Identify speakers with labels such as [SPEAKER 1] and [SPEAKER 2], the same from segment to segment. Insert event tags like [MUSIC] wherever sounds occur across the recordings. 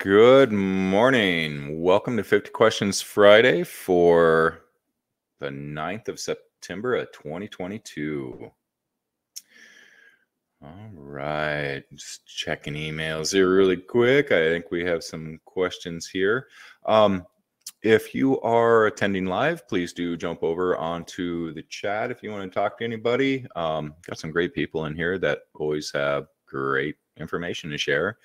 [SPEAKER 1] Good morning. Welcome to 50 Questions Friday for the 9th of September of 2022. All right, just checking emails here really quick. I think we have some questions here. Um, if you are attending live, please do jump over onto the chat if you want to talk to anybody. Um, got some great people in here that always have great information to share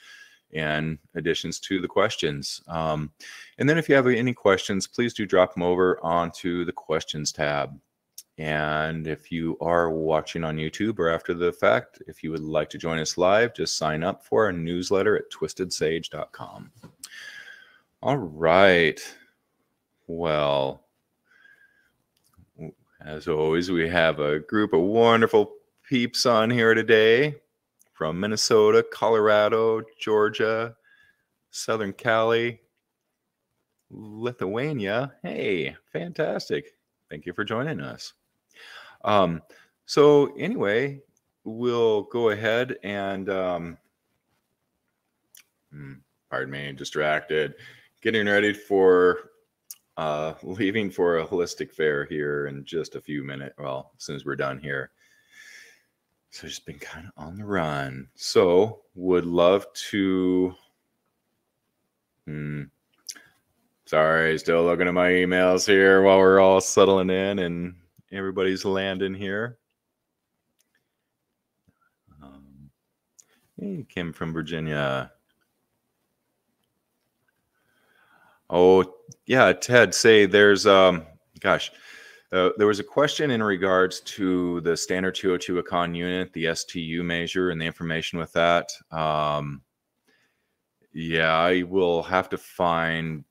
[SPEAKER 1] and additions to the questions. Um, and then if you have any questions, please do drop them over onto the questions tab. And if you are watching on YouTube or after the fact, if you would like to join us live, just sign up for our newsletter at twistedsage.com. All right. Well, as always, we have a group of wonderful peeps on here today from Minnesota, Colorado, Georgia, Southern Cali, Lithuania. Hey, fantastic. Thank you for joining us. Um, so, anyway, we'll go ahead and, um, hmm, pardon me, distracted, getting ready for uh, [LAUGHS] leaving for a holistic fair here in just a few minutes. Well, as soon as we're done here. So just been kind of on the run. So would love to. Hmm. Sorry, still looking at my emails here while we're all settling in and everybody's landing here. Um, hey, Kim from Virginia. Oh, yeah, Ted, say there's um gosh, uh, there was a question in regards to the standard 202 econ unit, the STU measure, and the information with that. Um, yeah, I will have to find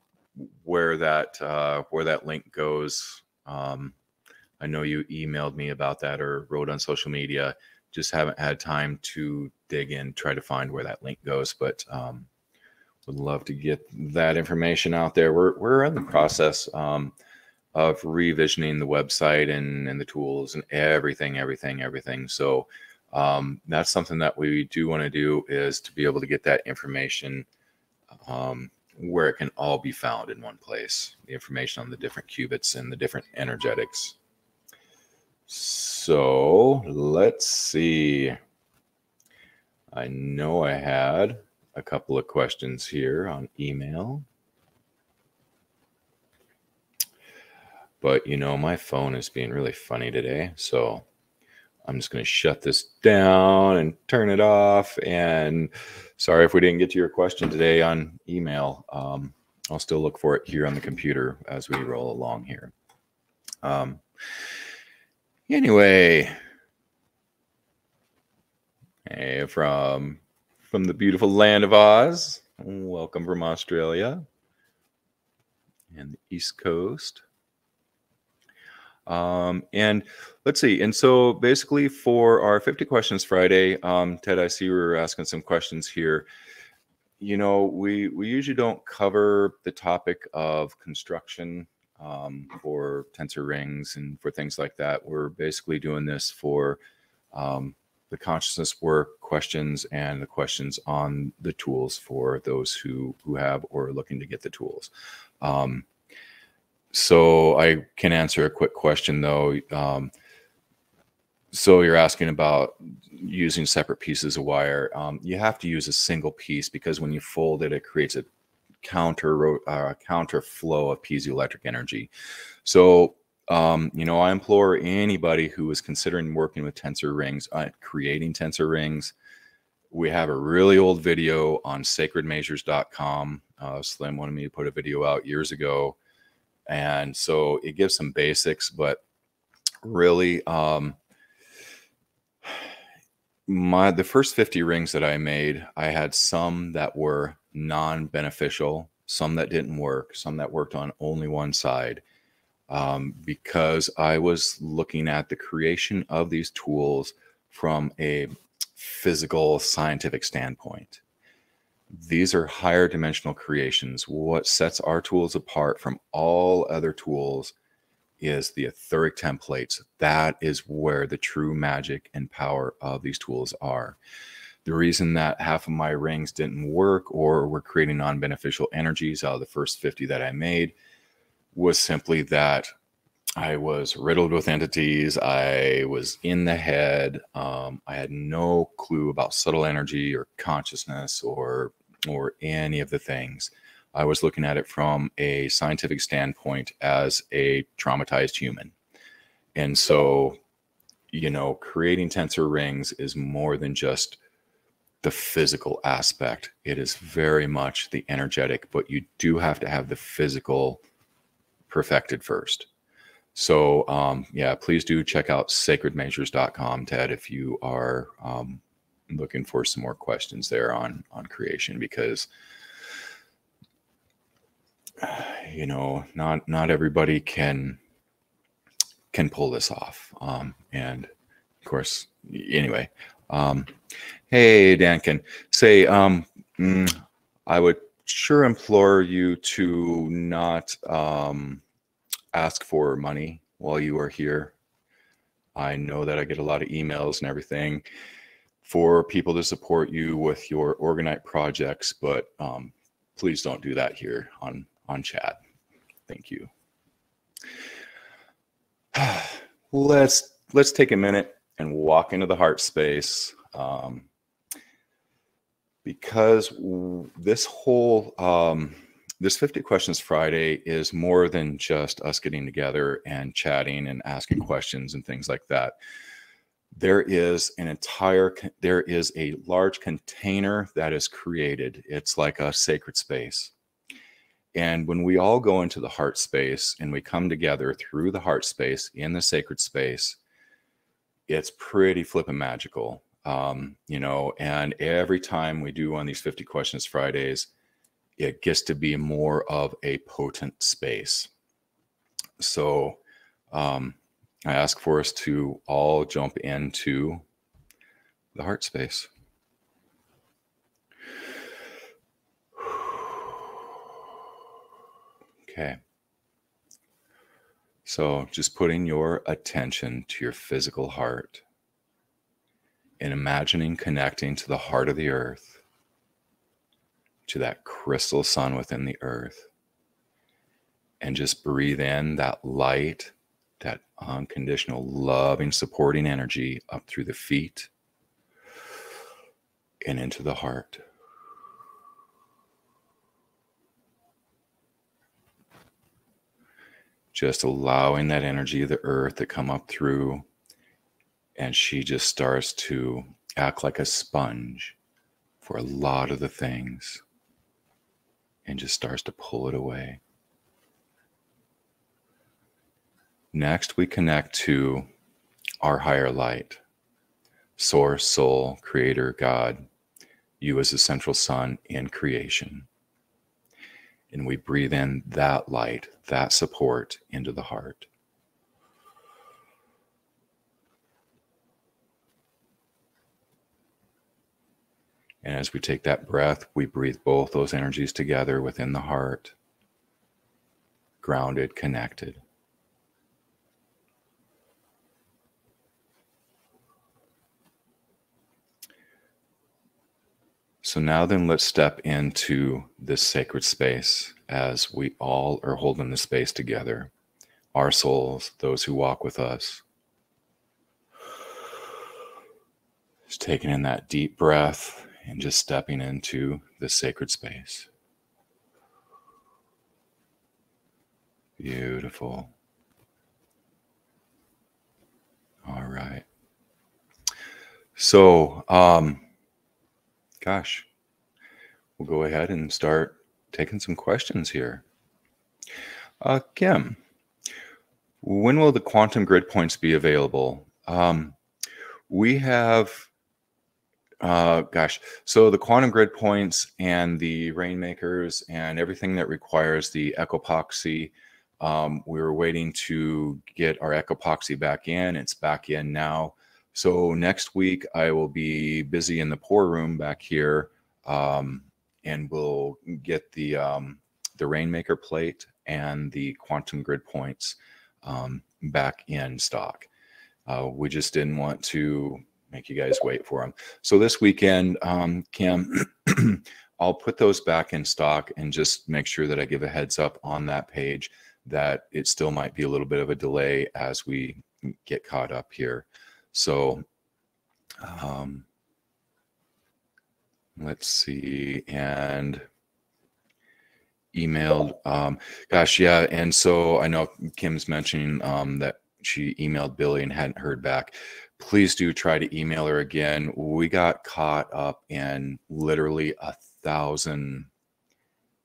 [SPEAKER 1] where that uh, where that link goes. Um, I know you emailed me about that or wrote on social media. Just haven't had time to dig in, try to find where that link goes, but um, would love to get that information out there. We're we're in the process. Um, of revisioning the website and, and the tools and everything, everything, everything. So um, that's something that we do want to do is to be able to get that information um, where it can all be found in one place. The information on the different cubits and the different energetics. So let's see. I know I had a couple of questions here on email. But you know, my phone is being really funny today. So I'm just going to shut this down and turn it off. And sorry if we didn't get to your question today on email. Um, I'll still look for it here on the computer as we roll along here. Um, anyway, hey, from from the beautiful land of Oz, welcome from Australia and the East Coast. Um, and let's see. And so basically for our 50 questions Friday, um, Ted, I see we are asking some questions here. You know, we, we usually don't cover the topic of construction um, for tensor rings and for things like that. We're basically doing this for um, the consciousness work questions and the questions on the tools for those who, who have or are looking to get the tools. Um, so I can answer a quick question though. Um, so you're asking about using separate pieces of wire. Um, you have to use a single piece because when you fold it, it creates a counter uh, counter flow of piezoelectric energy. So um, you know, I implore anybody who is considering working with tensor rings, uh, creating tensor rings. We have a really old video on sacredmeasures.com. Uh, Slim wanted me to put a video out years ago and so it gives some basics but really um my the first 50 rings that i made i had some that were non-beneficial some that didn't work some that worked on only one side um, because i was looking at the creation of these tools from a physical scientific standpoint these are higher dimensional creations. What sets our tools apart from all other tools is the etheric templates. That is where the true magic and power of these tools are. the reason that half of my rings didn't work or were creating non beneficial energies out of the first 50 that I made was simply that I was riddled with entities. I was in the head. Um, I had no clue about subtle energy or consciousness or or any of the things. I was looking at it from a scientific standpoint as a traumatized human. And so, you know, creating tensor rings is more than just the physical aspect. It is very much the energetic, but you do have to have the physical perfected first. So, um, yeah, please do check out sacredmeasures.com, Ted, if you are um, looking for some more questions there on on creation, because [SIGHS] you know, not not everybody can can pull this off. Um, and of course, anyway, um, hey, Dan can say, um, mm, I would sure implore you to not um, ask for money while you are here. I know that I get a lot of emails and everything for people to support you with your Orgonite projects, but um, please don't do that here on on chat. Thank you. [SIGHS] let's let's take a minute and walk into the heart space um, because this whole um, this 50 questions friday is more than just us getting together and chatting and asking questions and things like that. There is an entire there is a large container that is created. It's like a sacred space. And when we all go into the heart space and we come together through the heart space in the sacred space it's pretty flippin' magical um, you know and every time we do on these 50 questions fridays it gets to be more of a potent space. So um, I ask for us to all jump into the heart space. Okay. So just putting your attention to your physical heart and imagining connecting to the heart of the earth to that crystal sun within the earth and just breathe in that light, that unconditional, loving, supporting energy up through the feet and into the heart. Just allowing that energy of the earth to come up through, and she just starts to act like a sponge for a lot of the things and just starts to pull it away. Next, we connect to our higher light, source, soul, creator, God, you as the central sun in creation. And we breathe in that light, that support into the heart. And as we take that breath, we breathe both those energies together within the heart, grounded, connected. So now then, let's step into this sacred space as we all are holding the space together. Our souls, those who walk with us. Just taking in that deep breath and just stepping into the sacred space. Beautiful. All right. So, um, gosh, we'll go ahead and start taking some questions here. Uh, Kim, when will the quantum grid points be available? Um, we have uh, gosh, so the quantum grid points and the rainmakers and everything that requires the ecopoxy. Um, we were waiting to get our ecopoxy back in. It's back in now. So next week I will be busy in the pour room back here, um, and we'll get the um, the rainmaker plate and the quantum grid points um, back in stock. Uh, we just didn't want to make you guys wait for them. So this weekend, um, Kim, [CLEARS THROAT] I'll put those back in stock and just make sure that I give a heads up on that page that it still might be a little bit of a delay as we get caught up here. So um, let's see and emailed um gosh yeah and so i know kim's mentioning um that she emailed billy and hadn't heard back please do try to email her again we got caught up in literally a thousand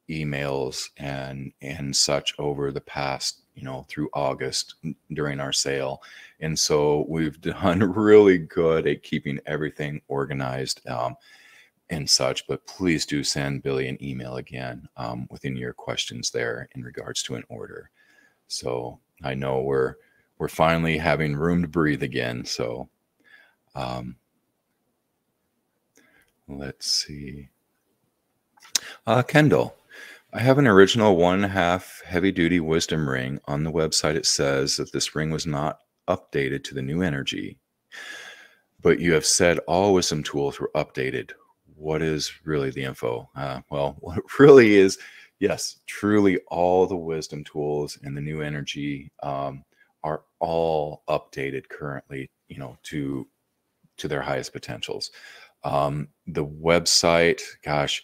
[SPEAKER 1] emails and and such over the past you know through august during our sale and so we've [LAUGHS] done really good at keeping everything organized um, and such, but please do send Billy an email again um, within your questions there in regards to an order. So I know we're we're finally having room to breathe again. So um, let's see. Uh, Kendall, I have an original one half heavy duty wisdom ring. On the website, it says that this ring was not updated to the new energy, but you have said all wisdom tools were updated what is really the info? Uh, well, [LAUGHS] what really is, yes, truly all the wisdom tools and the new energy um, all updated currently, you know, to to their highest potentials. Um, the website, gosh,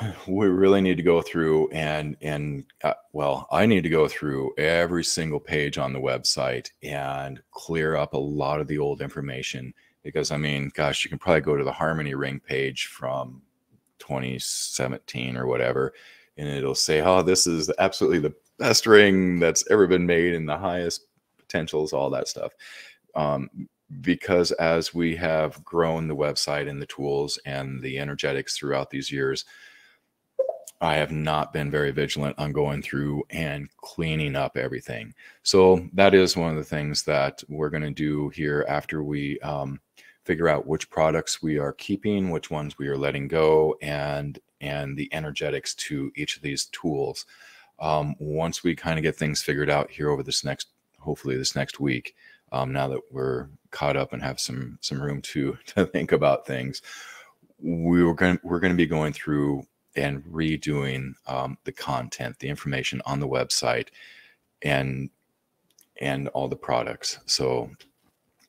[SPEAKER 1] [SIGHS] we really need to go through and and uh, well, I need to go through every single page on the website and clear up a lot of the old information because I mean, gosh, you can probably go to the Harmony Ring page from 2017 or whatever, and it'll say, "Oh, this is absolutely the best ring that's ever been made and the highest potentials, all that stuff." Um, because as we have grown the website and the tools and the energetics throughout these years, I have not been very vigilant on going through and cleaning up everything. So that is one of the things that we're going to do here after we um, figure out which products we are keeping, which ones we are letting go, and and the energetics to each of these tools. Um, once we kind of get things figured out here over this next, hopefully this next week, um, now that we're caught up and have some some room to [LAUGHS] to think about things, we are going we're going to be going through and redoing um, the content, the information on the website, and and all the products. So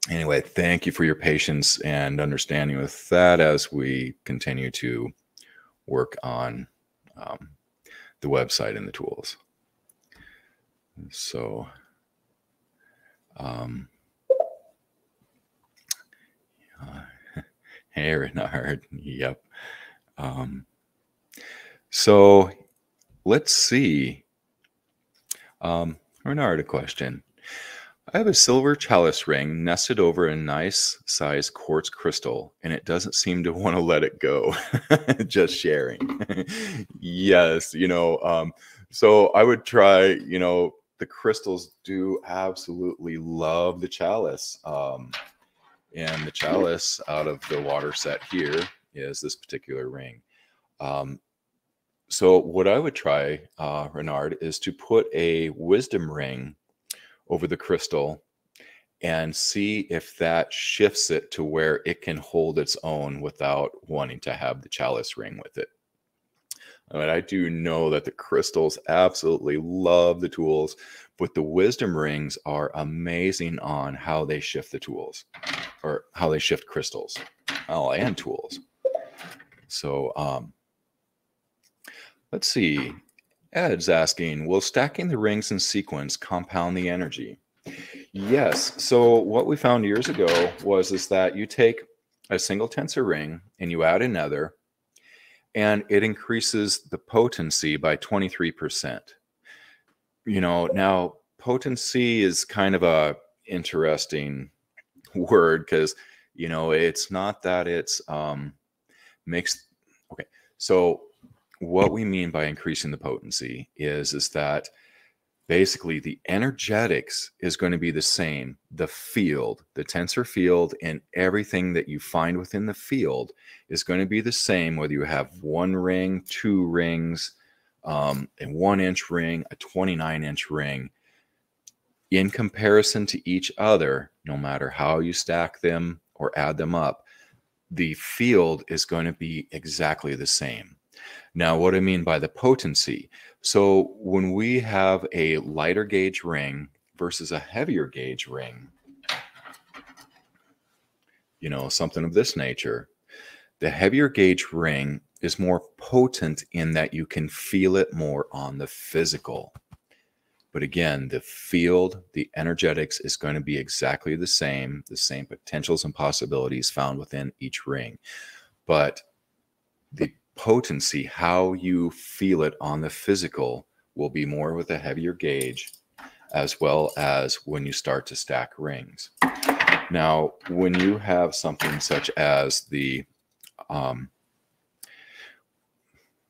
[SPEAKER 1] anyway, thank you for your patience and understanding with that as we continue to work on um, the website and the tools. So, um, uh, [LAUGHS] hey, Renard. [LAUGHS] Yep. Um, so let's see. Um, Renard, a question. I have a silver chalice ring nested over a nice size quartz crystal, and it doesn't seem to want to let it go. [LAUGHS] Just sharing. [LAUGHS] yes, you know, um, so I would try, you know, the crystals do absolutely love the chalice. Um, and the chalice out of the water set here is this particular ring. Um, so what I would try, uh, Renard, is to put a wisdom ring over the crystal and see if that shifts it to where it can hold its own without wanting to have the chalice ring with it. I mean, I do know that the crystals absolutely love the tools, but the wisdom rings are amazing on how they shift the tools or how they shift crystals oh, and tools. So, um, let's see. Ed's asking, will stacking the rings in sequence compound the energy? Yes. So what we found years ago was is that you take a single tensor ring and you add another, and it increases the potency by 23%. You know, now potency is kind of a interesting word because you know it's not that it's um makes okay so what we mean by increasing the potency is is that basically the energetics is going to be the same the field the tensor field and everything that you find within the field is going to be the same whether you have one ring two rings um, a one inch ring a 29 inch ring in comparison to each other no matter how you stack them or add them up, the field is going to be exactly the same. Now, what I mean by the potency. So when we have a lighter gauge ring versus a heavier gauge ring, you know, something of this nature, the heavier gauge ring is more potent in that you can feel it more on the physical. But again, the field, the energetics is going to be exactly the same, the same potentials and possibilities found within each ring. But the potency, how you feel it on the physical, will be more with a heavier gauge, as well as when you start to stack rings. Now, when you have something such as the, um,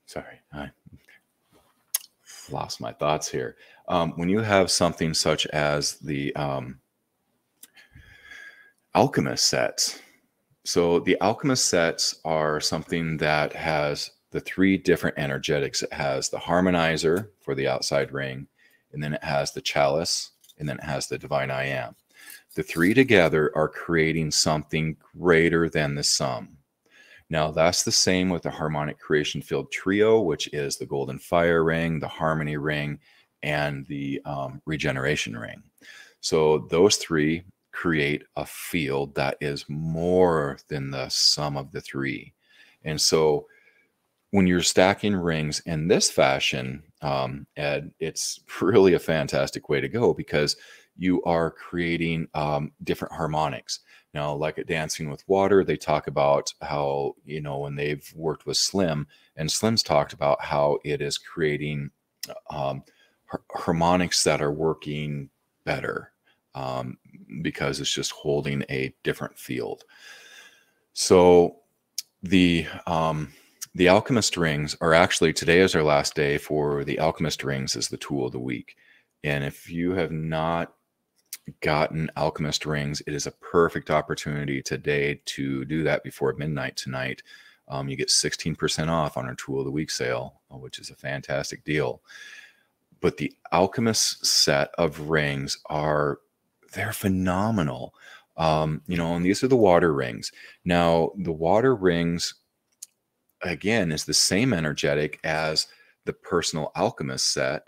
[SPEAKER 1] sorry, I lost my thoughts here. Um, when you have something such as the um, alchemist sets, so the alchemist sets are something that has the three different energetics. It has the harmonizer for the outside ring, and then it has the chalice, and then it has the divine I am. The three together are creating something greater than the sum. Now, that's the same with the harmonic creation field trio, which is the golden fire ring, the harmony ring, and the um, regeneration ring. So, those three create a field that is more than the sum of the three. And so when you're stacking rings in this fashion, um, Ed, it's [LAUGHS] really a fantastic way to go because you are creating um, different harmonics. Now, like at Dancing with Water, they talk about how, you know, when they've worked with Slim, and Slim's talked about how it is creating um, harmonics that are working better um, because it's just holding a different field. So the um, the alchemist rings are actually today is our last day for the alchemist rings as the tool of the week. And if you have not gotten alchemist rings, it is a perfect opportunity today to do that before midnight tonight. Um, you get 16% off on our tool of the week sale, which is a fantastic deal. But the alchemist set of rings are they're phenomenal. Um, you know, and these are the water rings. Now, the water rings, again, is the same energetic as the personal alchemist set,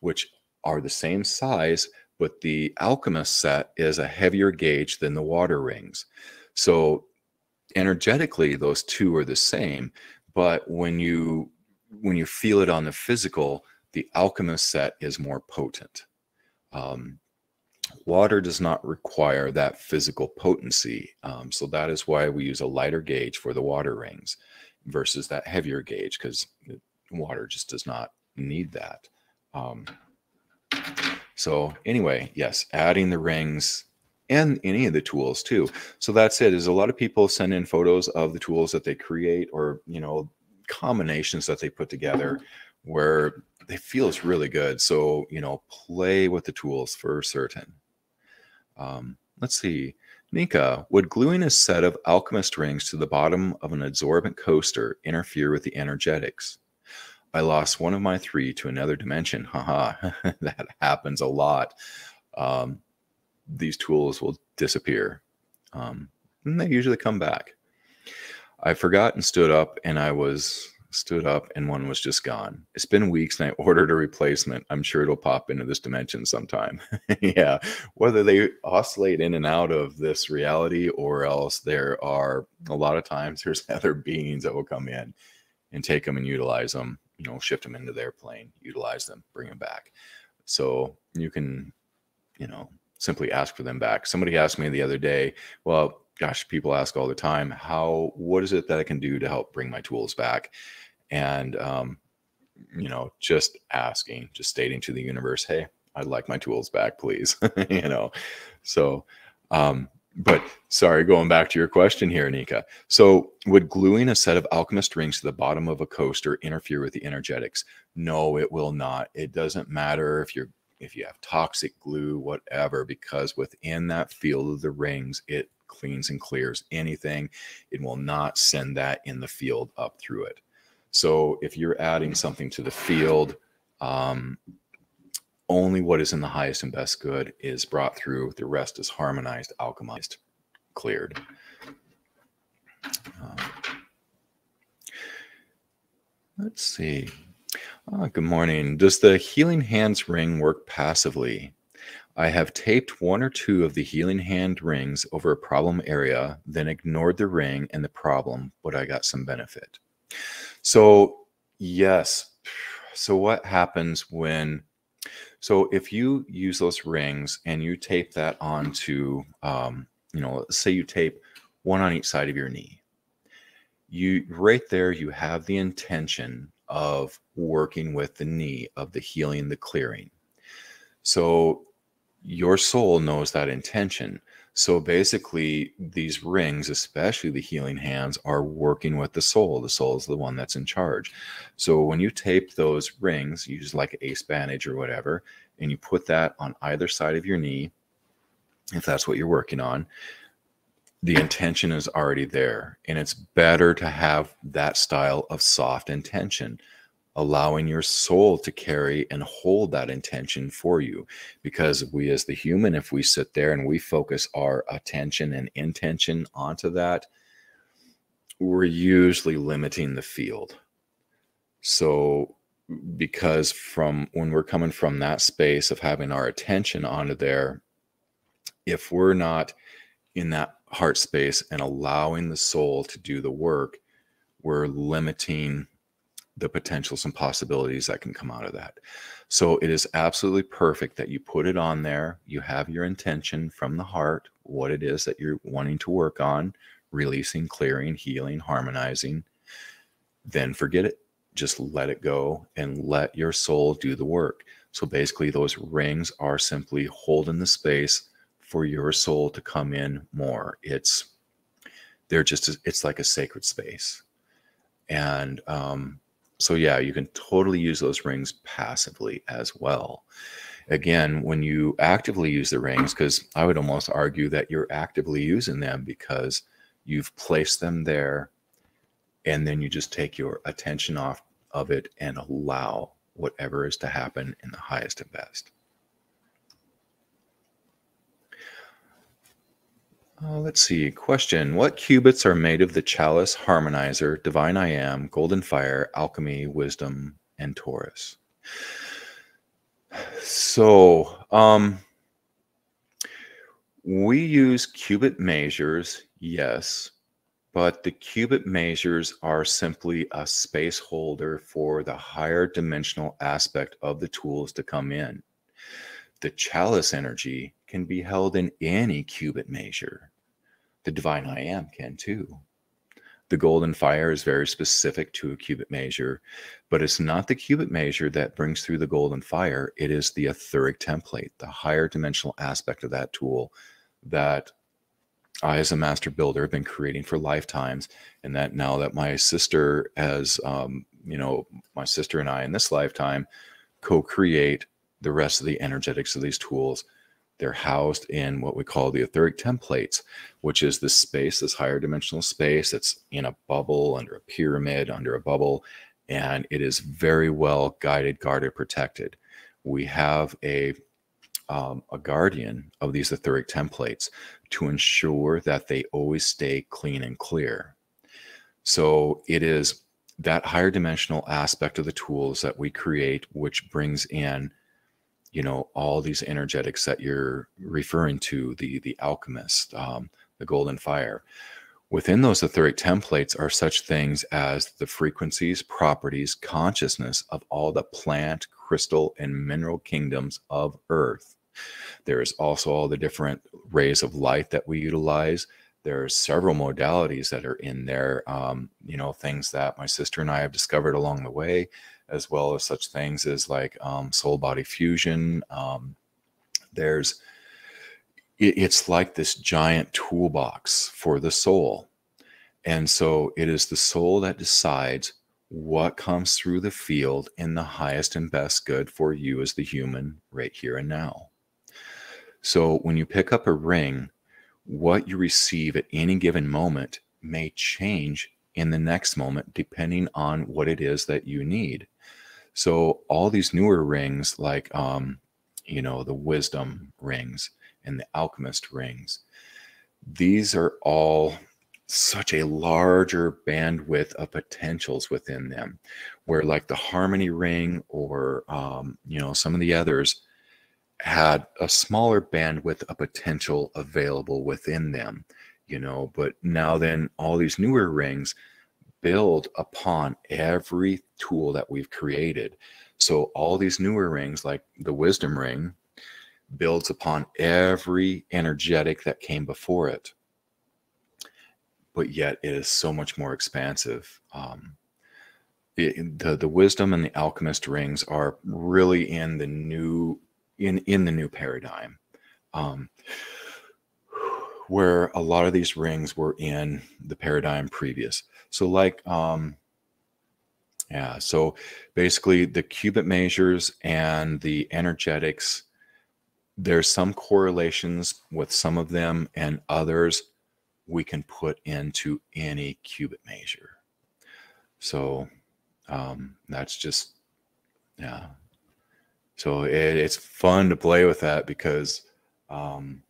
[SPEAKER 1] which are the same size, but the alchemist set is a heavier gauge than the water rings. So, energetically, those two are the same, but when you when you feel it on the physical, the alchemist set is more potent. Um, Water does not require that physical potency. Um, so that is why we use a lighter gauge for the water rings versus that heavier gauge because water just does not need that. Um, so anyway, yes, adding the rings and any of the tools too. So that's it. Is a lot of people send in photos of the tools that they create or you know combinations that they put together where they feel it's really good. So, you know, play with the tools for certain. Um, let's see. Nika, would gluing a set of alchemist rings to the bottom of an absorbent coaster interfere with the energetics? I lost one of my three to another dimension. [LAUGHS] Haha, [LAUGHS] that happens a lot. Um, these tools will disappear. Um, and they usually come back. I forgot and stood up, and I was stood up and one was just gone. It's been weeks and I ordered a replacement. I'm sure it'll pop into this dimension sometime. [LAUGHS] yeah. Whether they oscillate in and out of this reality or else there are a lot of times [LAUGHS] there's other beings that will come in and take them and utilize them, you know, shift them into their plane, utilize them, bring them back. So you can, you know, simply ask for them back. Somebody asked me the other day, well, gosh, people ask all the time, how, what is it that I can do to help bring my tools back? And, um, you know, just asking, just stating to the universe, hey, I'd like my tools back, please. [LAUGHS] you know, so, um, but sorry, going back to your question here, Nika. So, would gluing a set of alchemist rings to the bottom of a coaster interfere with the energetics? No, it will not. It doesn't matter if you're if you have toxic glue, whatever, because within that field of the rings, it cleans and clears anything. It will not send that in the field up through it. So if you're adding something to the field, um, only what is in the highest and best good is brought through. The rest is harmonized, alchemized, cleared. Um, let's see. Ah, good morning. Does the healing hands ring work passively? I have taped one or two of the Healing Hand rings over a problem area, then ignored the ring and the problem, but I got some benefit. So, yes. So, what happens when so if you use those rings and you tape that onto, um, you know, say you tape one on each side of your knee, you right there you have the intention of working with the knee of the healing, the clearing. So your soul knows that intention. So basically, these rings, especially the healing hands, are working with the soul. The soul is the one that's in charge. So when you tape those rings, use like ace bandage or whatever, and you put that on either side of your knee, if that's what you're working on, the intention is already there. And it's better to have that style of soft intention allowing your soul to carry and hold that intention for you. Because we, as the human, if we sit there and we focus our attention and intention onto that, we're usually limiting the field. So, because from when we're coming from that space of having our attention onto there, if we're not in that heart space and allowing the soul to do the work, we're limiting the potentials and possibilities that can come out of that. So it is absolutely perfect that you put it on there. You have your intention from the heart, what it is that you're wanting to work on, releasing, clearing, healing, harmonizing. Then forget it. Just let it go and let your soul do the work. So basically, those rings are simply holding the space for your soul to come in more. It's they're just it's like a sacred space, and um, so yeah, you can totally use those rings passively as well. Again, when you actively use the rings, because I would almost argue that you're actively using them because you've placed them there and then you just take your attention off of it and allow whatever is to happen in the highest and best. Uh, let's see. Question What cubits are made of the chalice, harmonizer, divine I am, golden fire, alchemy, wisdom, and Torus? So, um, we use cubit measures, yes, but the cubit measures are simply a space holder for the higher dimensional aspect of the tools to come in. The chalice energy can be held in any cubit measure. The divine I am can too. The golden fire is very specific to a cubit measure, but it's not the cubit measure that brings through the golden fire. It is the etheric template, the higher dimensional aspect of that tool that I, as a master builder, have been creating for lifetimes. And that now that my sister has, um, you know, my sister and I in this lifetime co create the rest of the energetics of these tools. They're housed in what we call the etheric templates, which is this space, this higher dimensional space that's in a bubble, under a pyramid, under a bubble, and it is very well guided, guarded, protected. We have a um, a guardian of these etheric templates to ensure that they always stay clean and clear. So it is that higher dimensional aspect of the tools that we create, which brings in you know all these energetics that you're referring to the the alchemist um, the golden fire. Within those etheric templates are such things as the frequencies properties consciousness of all the plant crystal and mineral kingdoms of earth. There's also all the different rays of light that we utilize. There are several modalities that are in there um, you know things that my sister and i have discovered along the way as well as such things as like um, soul body fusion. Um, there's, it, it's like this giant toolbox for the soul. And so it is the soul that decides what comes through the field in the highest and best good for you as the human right here and now. So when you pick up a ring, what you receive at any given moment may change in the next moment depending on what it is that you need. So all these newer rings, like um, you know, the wisdom rings and the alchemist rings, these are all such a larger bandwidth of potentials within them where like the harmony ring or um, you know some of the others had a smaller bandwidth of potential available within them you know but now then all these newer rings build upon every tool that we've created so all these newer rings like the wisdom ring builds upon every energetic that came before it but yet it is so much more expansive. Um, it, the the wisdom and the alchemist rings are really in the new in in the new paradigm, um, where a lot of these rings were in the paradigm previous. So like um, yeah, so basically the cubit measures and the energetics. There's some correlations with some of them, and others we can put into any cubit measure. So um, that's just, yeah. So it, it's fun to play with that because, um,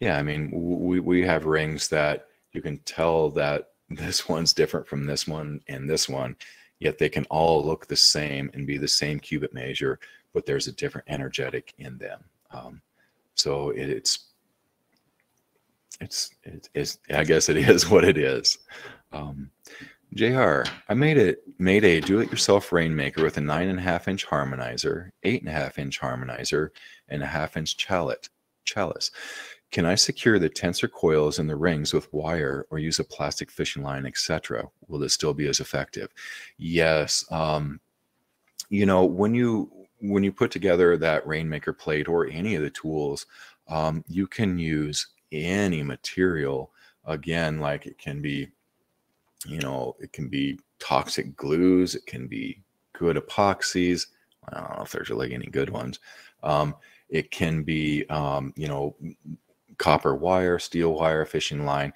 [SPEAKER 1] yeah, I mean, we, we have rings that you can tell that this one's different from this one and this one, yet they can all look the same and be the same cubit measure, but there's a different energetic in them. Um, so it, it's it's, it's, it's I guess it [LAUGHS] is what it is. Um, JR, I made it made a do-it-yourself rainmaker with a nine and a half inch harmonizer, eight and a half inch harmonizer, and a half inch. Chalice. Can I secure the tensor coils and the rings with wire or use a plastic fishing line, etc.? Will this still be as effective? Yes. Um, you know, when you when you put together that rainmaker plate or any of the tools, um, you can use any material again like it can be you know it can be toxic glues it can be good epoxies i don't know if there's really any good ones um, it can be um, you know copper wire steel wire fishing line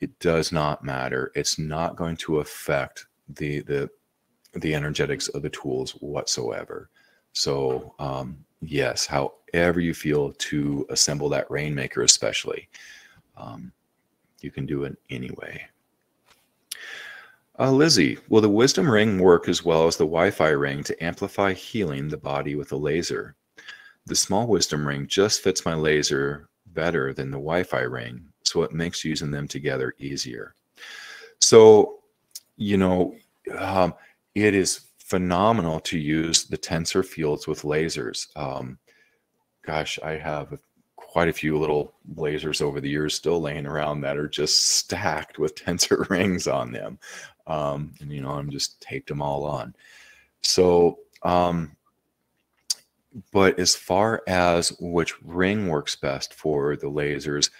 [SPEAKER 1] it does not matter it's not going to affect the the the energetics of the tools whatsoever so um, yes, however you feel to assemble that rainmaker, especially, um, you can do it anyway. Uh, Lizzie, will the wisdom ring work as well as the Wi-Fi ring to amplify healing the body with a laser? The small wisdom ring just fits my laser better than the Wi-Fi ring, so it makes using them together easier. So, you know, um, it is phenomenal to use the tensor fields with lasers. Um, gosh, I have quite a few little lasers over the years still laying around that are just stacked with [LAUGHS] tensor rings on them. Um, and, you know, I'm just taped them all on. So, um, but as far as which ring works best for the lasers,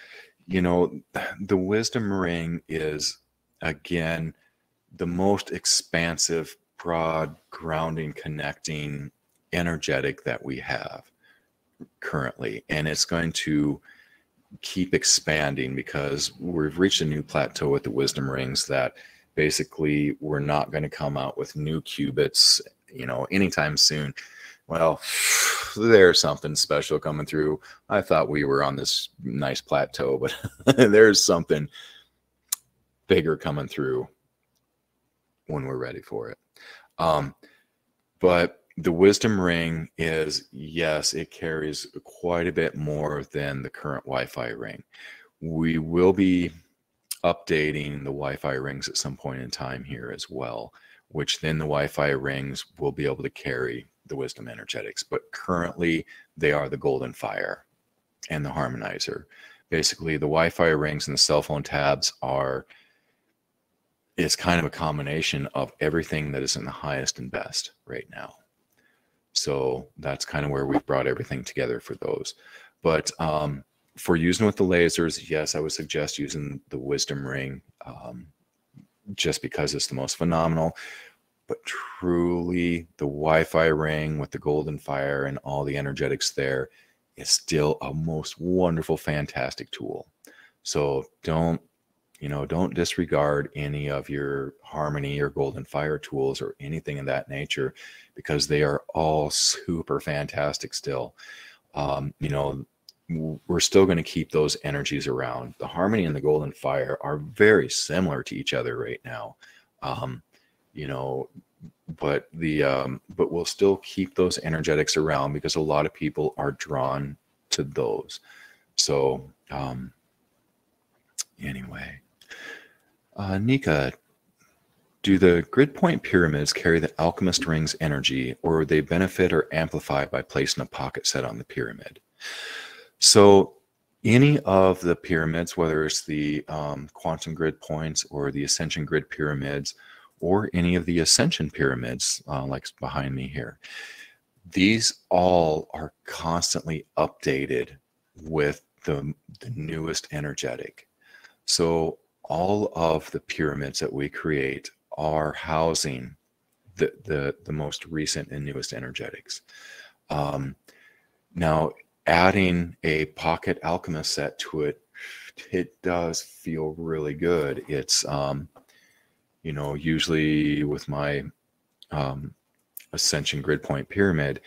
[SPEAKER 1] you know, the wisdom ring is, again, the most expansive broad grounding connecting energetic that we have currently and it's going to keep expanding because we've reached a new plateau with the wisdom rings that basically we're not going to come out with new cubits you know anytime soon well there's something special coming through i thought we were on this nice plateau but [LAUGHS] there's something bigger coming through when we're ready for it um, but the wisdom ring is yes, it carries quite a bit more than the current Wi-Fi ring. We will be updating the Wi-Fi rings at some point in time here as well, which then the Wi-Fi rings will be able to carry the wisdom energetics. But currently, they are the golden fire and the harmonizer. Basically, the Wi-Fi rings and the cell phone tabs are it's kind of a combination of everything that is in the highest and best right now. So that's kind of where we've brought everything together for those. But um, for using with the lasers, yes, I would suggest using the Wisdom Ring um, just because it's the most phenomenal. But truly, the Wi Fi ring with the golden fire and all the energetics there is still a most wonderful, fantastic tool. So don't you know don't disregard any of your harmony or golden fire tools or anything of that nature because they are all super fantastic still um, you know we're still going to keep those energies around. The harmony and the golden fire are very similar to each other right now. Um, you know, but the um, but we'll still keep those energetics around because a lot of people are drawn to those. So um, anyway, uh, Nika, do the grid point pyramids carry the alchemist ring's energy, or they benefit or amplify by placing a pocket set on the pyramid? So any of the pyramids, whether it's the um, quantum grid points or the ascension grid pyramids, or any of the ascension pyramids, uh, like behind me here, these all are constantly updated with the, the newest energetic. So all of the pyramids that we create are housing the the, the most recent and newest energetics. Um, now, adding a pocket alchemist set to it, it does feel really good. It's um, you know usually with my um, ascension grid point pyramid,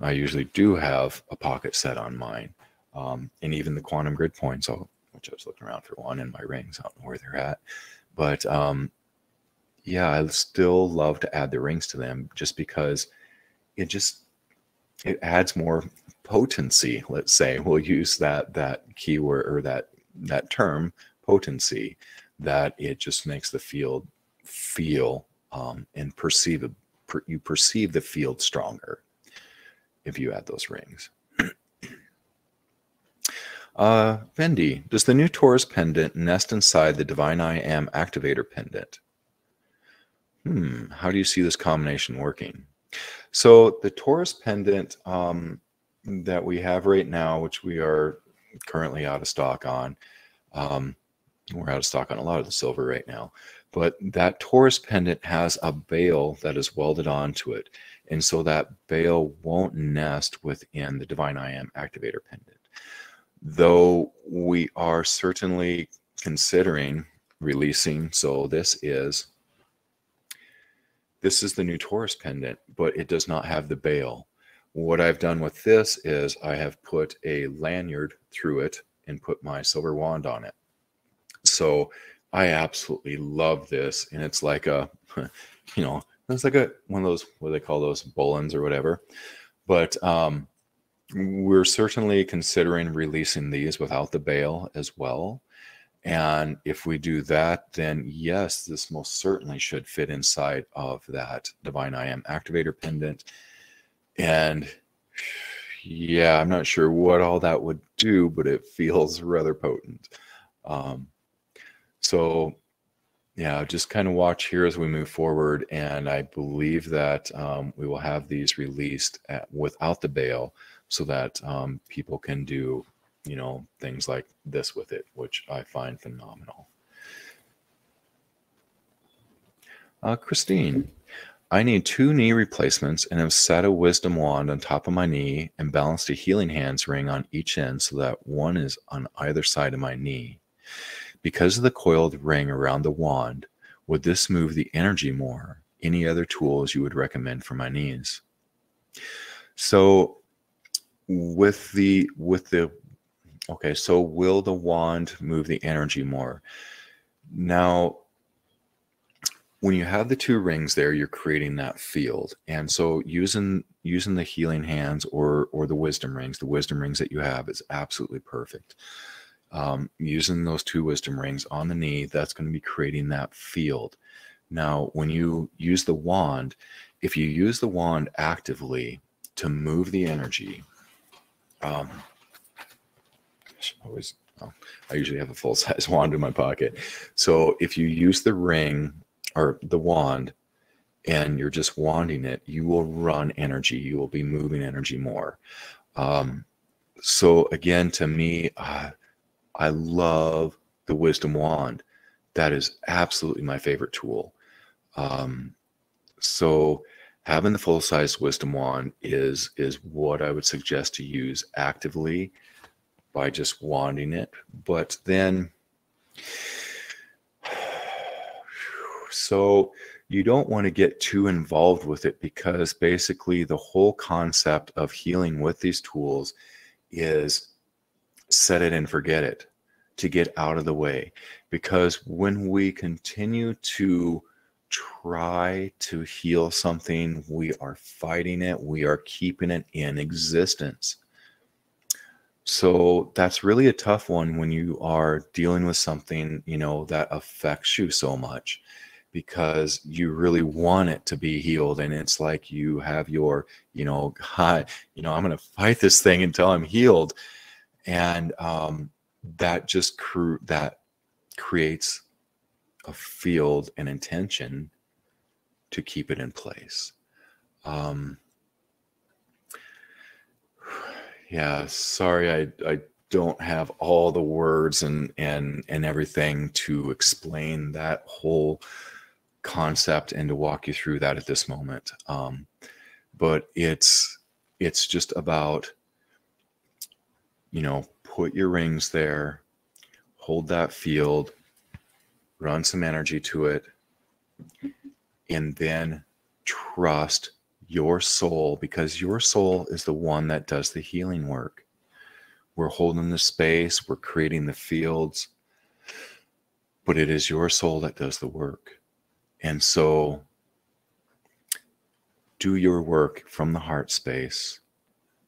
[SPEAKER 1] I usually do have a pocket set on mine, um, and even the quantum grid points. I'll, which I was looking around for one in my rings. I don't know where they're at, but um, yeah, I still love to add the rings to them just because it just it adds more potency. Let's say we'll use that that keyword or that that term potency. That it just makes the field feel um, and perceive per, you perceive the field stronger if you add those rings. [CLEARS THROAT] uh, Fendi, does the new Torus pendant nest inside the Divine I Am activator pendant? Hmm, how do you see this combination working? So the Torus pendant um, that we have right now, which we are currently out of stock on, um, we're out of stock on a lot of the silver right now, but that Torus pendant has a bail that is welded onto it. And so that bail won't nest within the Divine I Am activator pendant. Though we are certainly considering releasing, so this is this is the new Torus pendant, but it does not have the bail. What I've done with this is I have put a lanyard through it and put my silver wand on it. So I absolutely love this. And it's like a, [LAUGHS] you know, it's like a one of those what do they call those bullens or whatever. But um we're certainly considering releasing these without the bail as well. And if we do that, then yes, this most certainly should fit inside of that Divine I Am activator pendant. And yeah, I'm not sure what all that would do, but it [LAUGHS] feels rather potent. Um, so yeah, just kind of watch here as we move forward. And I believe that um, we will have these released at, without the bail so that um, people can do you know, things like this with it, which I find phenomenal. Uh, Christine, I need two knee replacements and have set a wisdom wand on top of my knee and balanced a healing hands ring on each end so that one is on either side of my knee. Because of the coiled ring around the wand, would this move the energy more? Any other tools you would recommend for my knees? So with the with the Okay, so will the wand move the energy more? Now, when you have the two rings there, you're creating that field. And so using using the healing hands or or the wisdom rings, the wisdom rings that you have is absolutely perfect. Um, using those two wisdom rings on the knee, that's going to be creating that field. Now, when you use the wand, if you use the wand actively to move the energy, um, always well, I usually have a full [LAUGHS] size wand in my pocket. So if you use the ring or the wand and you're just wanding it, you will run energy. You will be moving energy more. Um, so again, to me, uh, I love the wisdom wand. That is absolutely my favorite tool. Um, so having the full size wisdom wand is is what I would suggest to use actively by just wanting it. But then, [SIGHS] so you don't want to get too involved with it because basically the whole concept of healing with these tools is set it and forget it, to get out of the way. Because when we continue to try to heal something, we are fighting it, we are keeping it in existence. So that's really a tough one when you are dealing with something, you know, that affects you so much because you really want it to be healed and it's like you have your, you know, [LAUGHS] God, you know, I'm going to fight this thing until I'm healed. And um that just cr- that creates a field and intention to keep it in place. Um, [SIGHS] yeah, sorry, I I don't have all the words and and and everything to explain that whole concept and to walk you through that at this moment. Um, but it's it's just about you know put your rings there, hold that field, run some energy to it, and then trust your soul because your soul is the one that does the healing work. We're holding the space, we're creating the fields, but it is your soul that does the work. And so do your work from the heart space,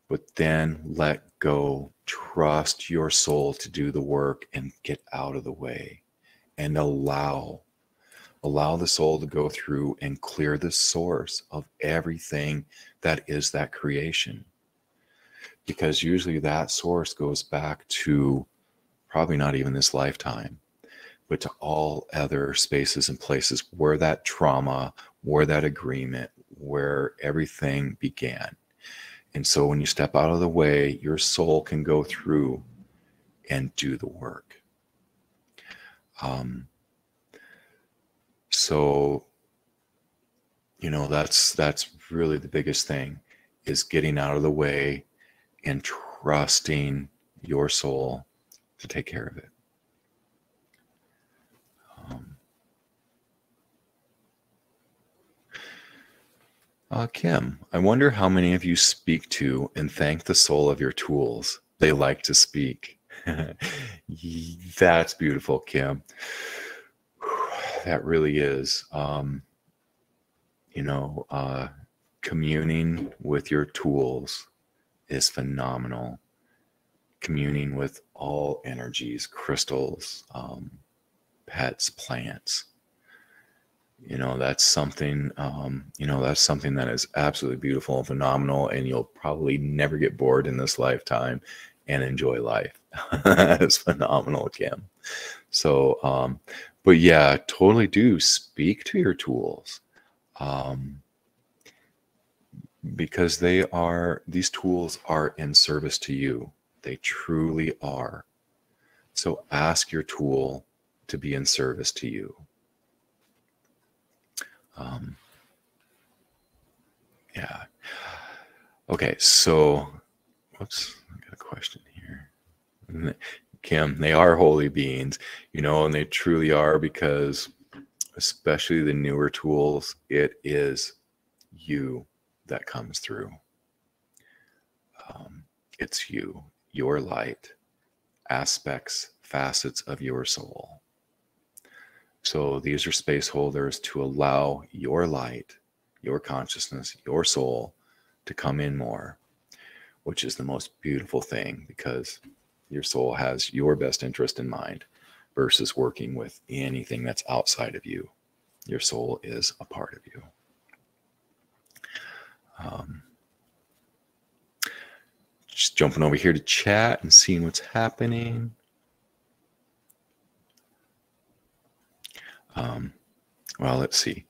[SPEAKER 1] but then let go trust your soul to do the work and get out of the way and allow allow the soul to go through and clear the source of everything that is that creation. Because usually that source goes back to probably not even this lifetime but to all other spaces and places where that trauma where that agreement where everything began and so when you step out of the way, your soul can go through and do the work. Um, so, you know, that's that's really the biggest thing is getting out of the way and trusting your soul to take care of it. Uh, Kim, I wonder how many of you speak to and thank the soul of your tools. They like to speak. [LAUGHS] That's beautiful, Kim. [SIGHS] That really is. Um, you know, uh, communing with your tools is phenomenal. Communing with all energies, crystals, um, pets, plants you know that's something um, you know that's something that is absolutely beautiful and phenomenal and you'll probably never get bored in this lifetime and enjoy life. [LAUGHS] It's phenomenal kim. So um, but yeah totally do speak to your tools um, because they are these tools are in service to you. They truly are. So ask your tool to be in service to you um, yeah. Okay, so whoops, I got a question here. Kim, they are holy beings, you know, and they truly are because, especially the newer tools, it is you that comes through. Um, it's you, your light, aspects, facets of your soul. So these are space holders to allow your light, your consciousness, your soul to come in more, which is the most beautiful thing because your soul has your best interest in mind versus working with anything that's outside of you. Your soul is a part of you. Um, just jumping over here to chat and seeing what's happening. Um, well, let's see.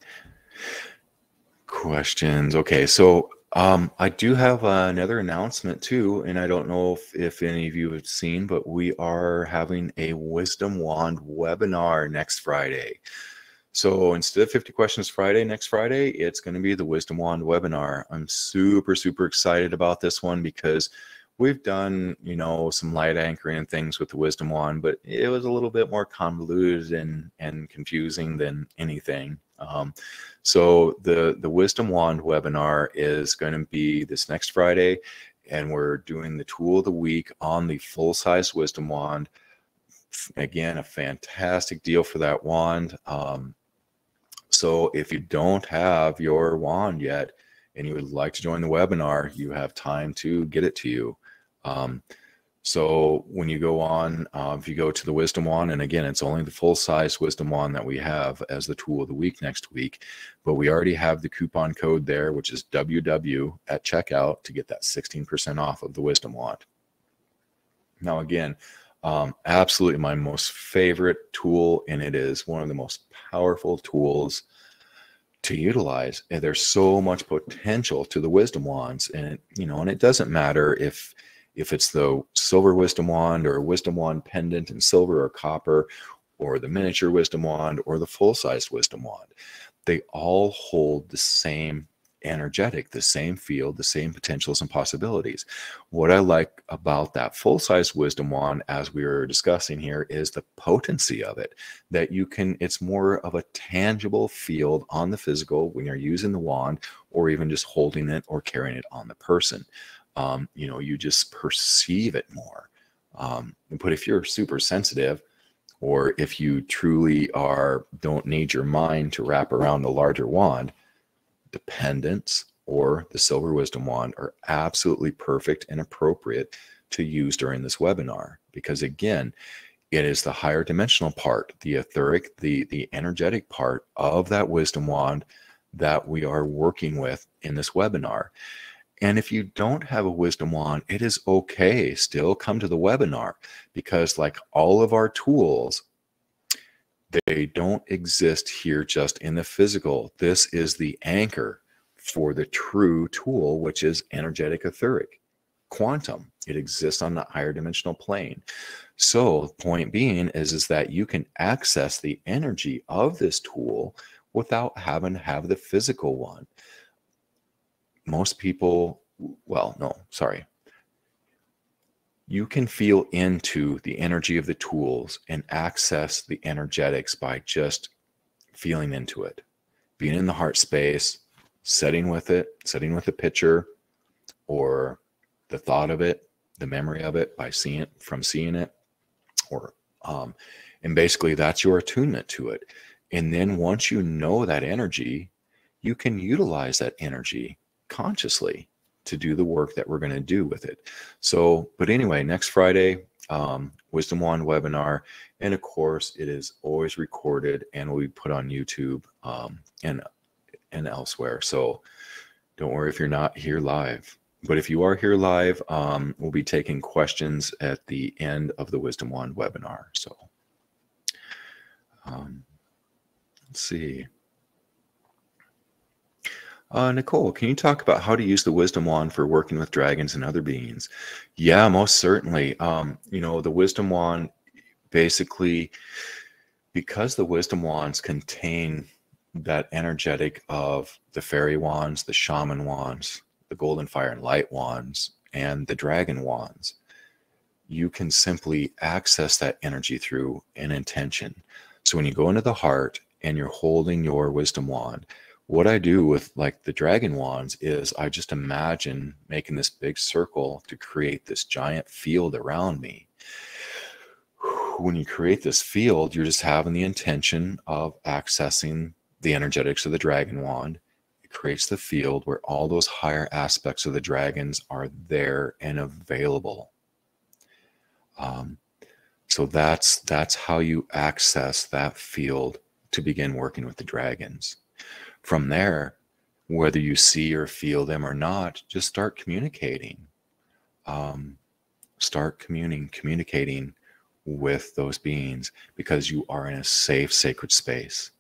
[SPEAKER 1] Questions. Okay, so um, I do have another announcement too, and I don't know if, if any of you have seen, but we are having a Wisdom Wand webinar next Friday. So instead of 50 questions Friday, next Friday, it's going to be the Wisdom Wand webinar. I'm super, super excited about this one because we've done you know some light anchoring and things with the wisdom wand but it was a little bit more convoluted and and confusing than anything um, so the the wisdom wand webinar is going to be this next friday and we're doing the tool of the week on the full size wisdom wand. Again, a fantastic deal for that wand. Um, so if you don't have your wand yet and you would like to join the webinar, you have time to get it to you. Um, so when you go on, uh, if you go to the Wisdom Wand, and again, it's only the full size Wisdom Wand that we have as the tool of the week next week, but we already have the coupon code there, which is WW at checkout to get that 16% off of the Wisdom Wand. Now, again, um, absolutely my most favorite tool, and it is one of the most powerful tools to utilize. And there's so much potential to the Wisdom Wands, and you know, and it doesn't matter if if it's the silver wisdom wand or wisdom wand pendant in silver or copper, or the miniature wisdom wand or the full sized wisdom wand, they all hold the same energetic, the same field, the same potentials and possibilities. What I like about that full size wisdom wand, as we were discussing here, is the potency of it. That you can, it's more of a tangible field on the physical when you're using the wand or even just holding it or carrying it on the person um, you know, you just perceive it more. Um, but if you're super sensitive, or if you truly are don't need your mind to wrap around the larger wand, dependence or the silver wisdom wand are absolutely perfect and appropriate to use during this webinar because again it is the higher dimensional part the etheric the the energetic part of that wisdom wand that we are working with in this webinar and if you don't have a wisdom wand, it is okay. Still come to the webinar because, like all of our tools, they don't exist here just in the physical. This is the anchor for the true tool, which is energetic etheric quantum. It exists on the higher dimensional plane. So, the point being is, is that you can access the energy of this tool without having to have the physical one most people, well, no, sorry. You can feel into the energy of the tools and access the energetics by just feeling into it, being in the heart space, setting with it, setting with the picture or the thought of it, the memory of it by seeing it from seeing it, or um, and basically that's your attunement to it. And then once you know that energy, you can utilize that energy consciously to do the work that we're going to do with it. So, but anyway, next Friday, um, Wisdom Wand webinar. And of course, it is always recorded and will be put on YouTube um, and, and elsewhere. So don't worry if you're not here live. But if you are here live, um, we'll be taking questions at the end of the Wisdom Wand webinar. So um, let's see. Uh, Nicole, can you talk about how to use the wisdom wand for working with dragons and other beings? Yeah, most certainly. Um, you know, the wisdom wand basically, because the wisdom wands contain that energetic of the fairy wands, the shaman wands, the golden fire and light wands, and the dragon wands, you can simply access that energy through an intention. So when you go into the heart and you're holding your wisdom wand, what I do with like the dragon wands is I just imagine making this big circle to create this giant field around me. When you create this field, you're just having the intention of accessing the energetics of the dragon wand. It creates the field where all those higher aspects of the dragons are there and available. Um, so that's that's how you access that field to begin working with the dragons from there, whether you see or feel them or not, just start communicating. Um, start communing, communicating with those beings because you are in a safe, sacred space.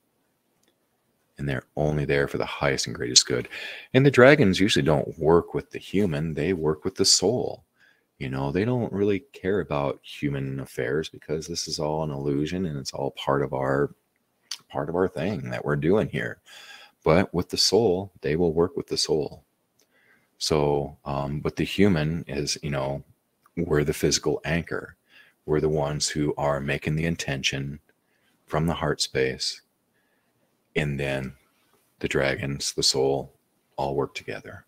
[SPEAKER 1] And they're only there for the highest and greatest good. And the dragons usually don't work with the human, they work with the soul. You know, they don't really care about human affairs because this is all an illusion and it's all part of our part of our thing that we're doing here. But with the soul, they will work with the soul. So, um, but the human is, you know, we're the physical anchor. We're the ones who are making the intention from the heart space. And then the dragons, the soul, all work together.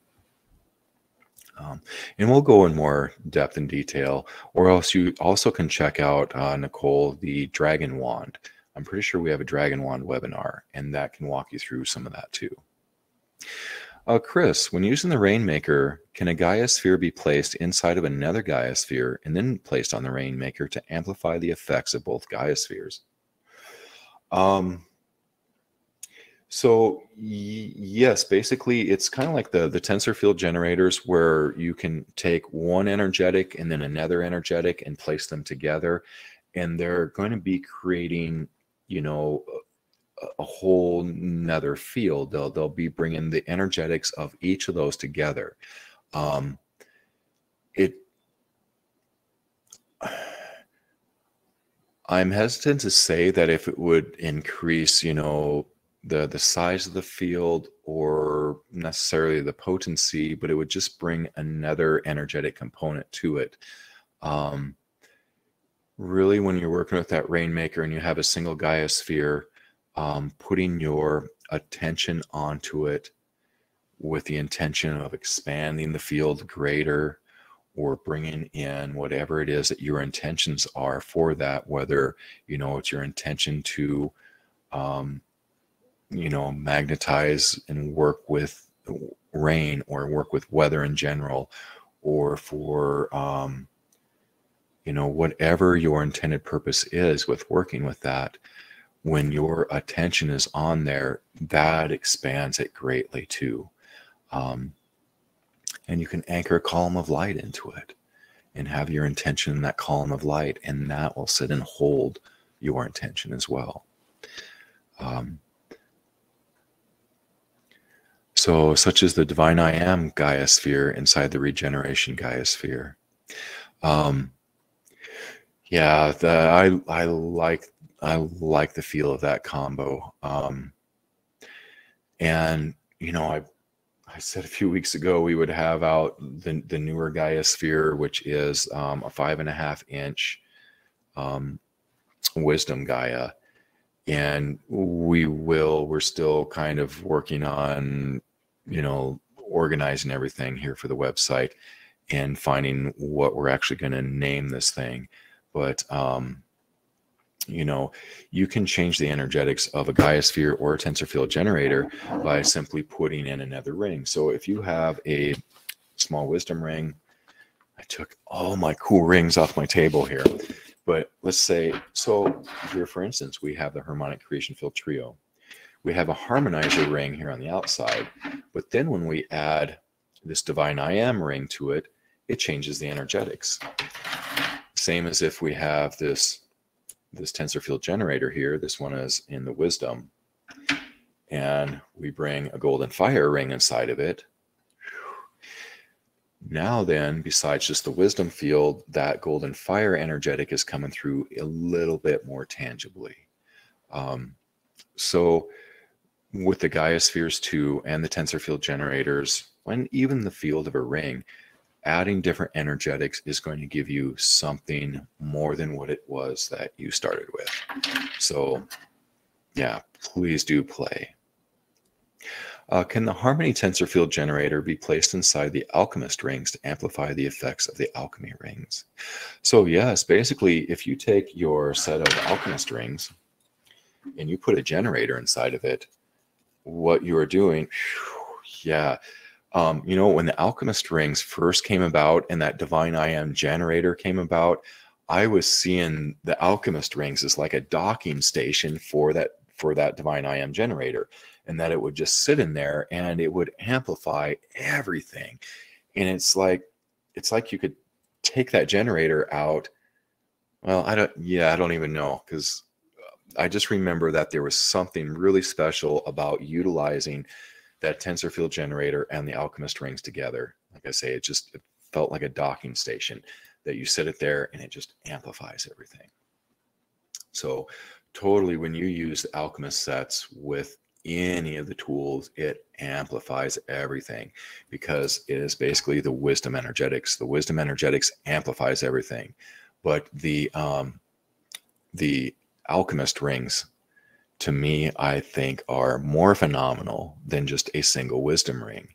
[SPEAKER 1] Um, and we'll go in more depth and detail, or else you also can check out uh, Nicole the Dragon Wand. I'm pretty sure we have a Dragon Wand webinar, and that can walk you through some of that too. Uh, Chris, when using the Rainmaker, can a Gaia sphere be placed inside of another Gaia sphere and then placed on the Rainmaker to amplify the effects of both Gaia spheres? Um, so yes, basically it's kind of like the the tensor field generators where you can take one energetic and then another energetic and place them together and they're going to be creating, you know, a, whole nother field. They'll they'll be bringing the energetics of each of those together. Um, it I'm hesitant to say that if it would increase, you know, the the size of the field or necessarily the potency, but it would just bring another energetic component to it. Um, really, when you're working with that rainmaker and you have a single Gaia sphere, um, putting your attention onto it with the intention of expanding the field greater or bringing in whatever it is that your intentions are for that, whether you know it's your intention to um, you know magnetize and work with rain or work with weather in general or for um, you know whatever your intended purpose is with working with that when your attention is on there that expands it greatly too um, and you can anchor a column of light into it and have your intention in that column of light and that will sit and hold your intention as well um, so, such as the divine I am Gaia sphere inside the regeneration Gaia sphere. Um, yeah, the, I I like I like the feel of that combo. Um, and you know, I I said a few weeks ago we would have out the the newer Gaia sphere, which is um, a five and a half inch um, wisdom Gaia and we will we're still kind of working on you know organizing everything here for the website and finding what we're actually going to name this thing but um you know you can change the energetics of a gaia sphere or a tensor field generator by simply putting in another ring so if you have a small wisdom ring i took all my cool rings off my table here but let's say, so here, for instance, we have the harmonic creation field trio. We have a harmonizer ring here on the outside, but then when we add this divine I am ring to it, it changes the energetics. Same as if we have this, this tensor field generator here. This one is in the wisdom. And we bring a golden fire ring inside of it now then besides just the wisdom field that golden fire energetic is coming through a little bit more tangibly um, so with the gaia spheres too and the tensor field generators and even the field of a ring adding different energetics is going to give you something more than what it was that you started with so yeah please do play uh, can the Harmony tensor field generator be placed inside the alchemist rings to amplify the effects of the alchemy rings? So yes, basically, if you take your set of alchemist rings and you put a generator inside of it, what you are doing, whew, yeah, um, you know, when the alchemist rings first came about and that divine I am generator came about, I was seeing the alchemist rings as like a docking station for that for that divine I am generator and that it would just sit in there and it would amplify everything. And it's like, it's like you could take that generator out. Well, I don't, yeah, I don't even know because I just remember that there was something really special about utilizing that tensor field generator and the alchemist rings together. Like I say, it just it felt like a docking station that you set it there and it just amplifies everything. So totally when you use the alchemist sets with any of the tools, it amplifies everything because it is basically the wisdom energetics. The wisdom energetics amplifies everything. But the um, the alchemist rings, to me, I think are more phenomenal than just a single wisdom ring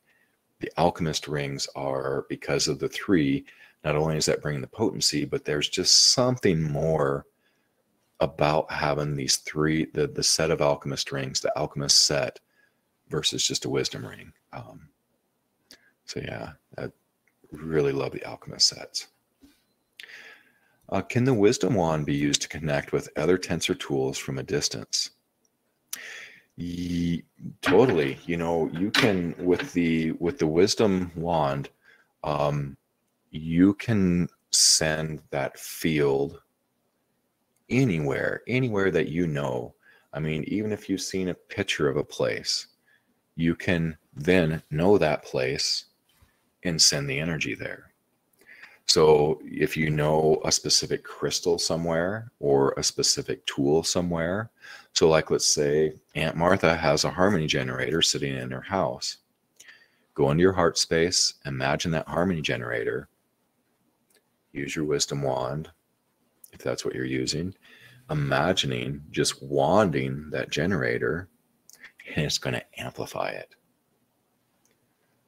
[SPEAKER 1] the alchemist rings are because of the three. Not only is that bringing the potency, but there's just something more about having these three the the set of alchemist rings, the alchemist set, versus just a wisdom ring. Um, so yeah, I really love the alchemist sets. Uh, can the wisdom wand be used to connect with other tensor tools from a distance? Ye, totally. You know, you can with the with the wisdom wand, um, you can send that field anywhere, anywhere that you know. I mean, even if you've seen a picture of a place, you can then know that place and send the energy there. So if you know a specific crystal somewhere or a specific tool somewhere, so like let's say Aunt Martha has a harmony generator sitting in her house. Go into your heart space, imagine that harmony generator, use your wisdom wand, if that's what you're using, imagining just wanding that generator, and it's going to amplify it.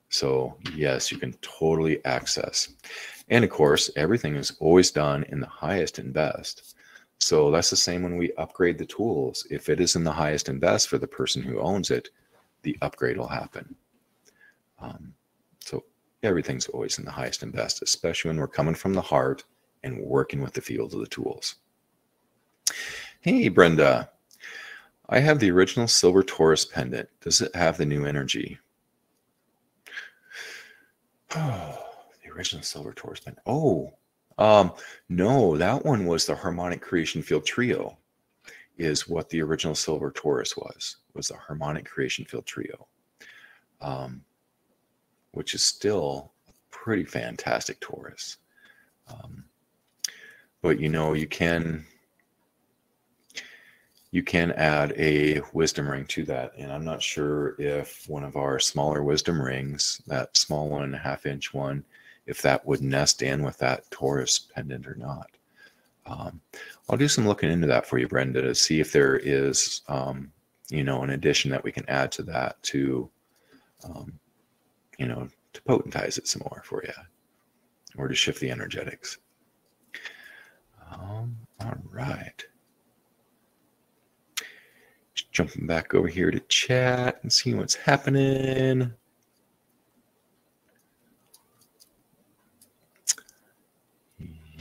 [SPEAKER 1] So, yes, you can totally access. And of course, everything is always done in the highest and best. So, that's the same when we upgrade the tools. If it is in the highest and best for the person who owns it, the upgrade will happen. Um, so, everything's always in the highest and best, especially when we're coming from the heart and working with the field of the tools. Hey, Brenda. I have the original silver Torus pendant. Does it have the new energy? [SIGHS] Oh, original Silver band. Oh, um, no, that one was the Harmonic Creation Field Trio, is what the original Silver Torus was, was the Harmonic Creation Field Trio, um, which is still a pretty fantastic Torus. Um, but you know, you can you can add a wisdom ring to that. And I'm not sure if one of our smaller wisdom rings, that small one and a half inch one, if that would nest in with that Torus pendant or not. Um, I'll do some looking into that for you, Brenda, to see if there is, um, you know, an addition that we can add to that to, um, you know, to potentize it some more for you or to shift the energetics. Um, all right jumping back over here to chat and seeing what's happening.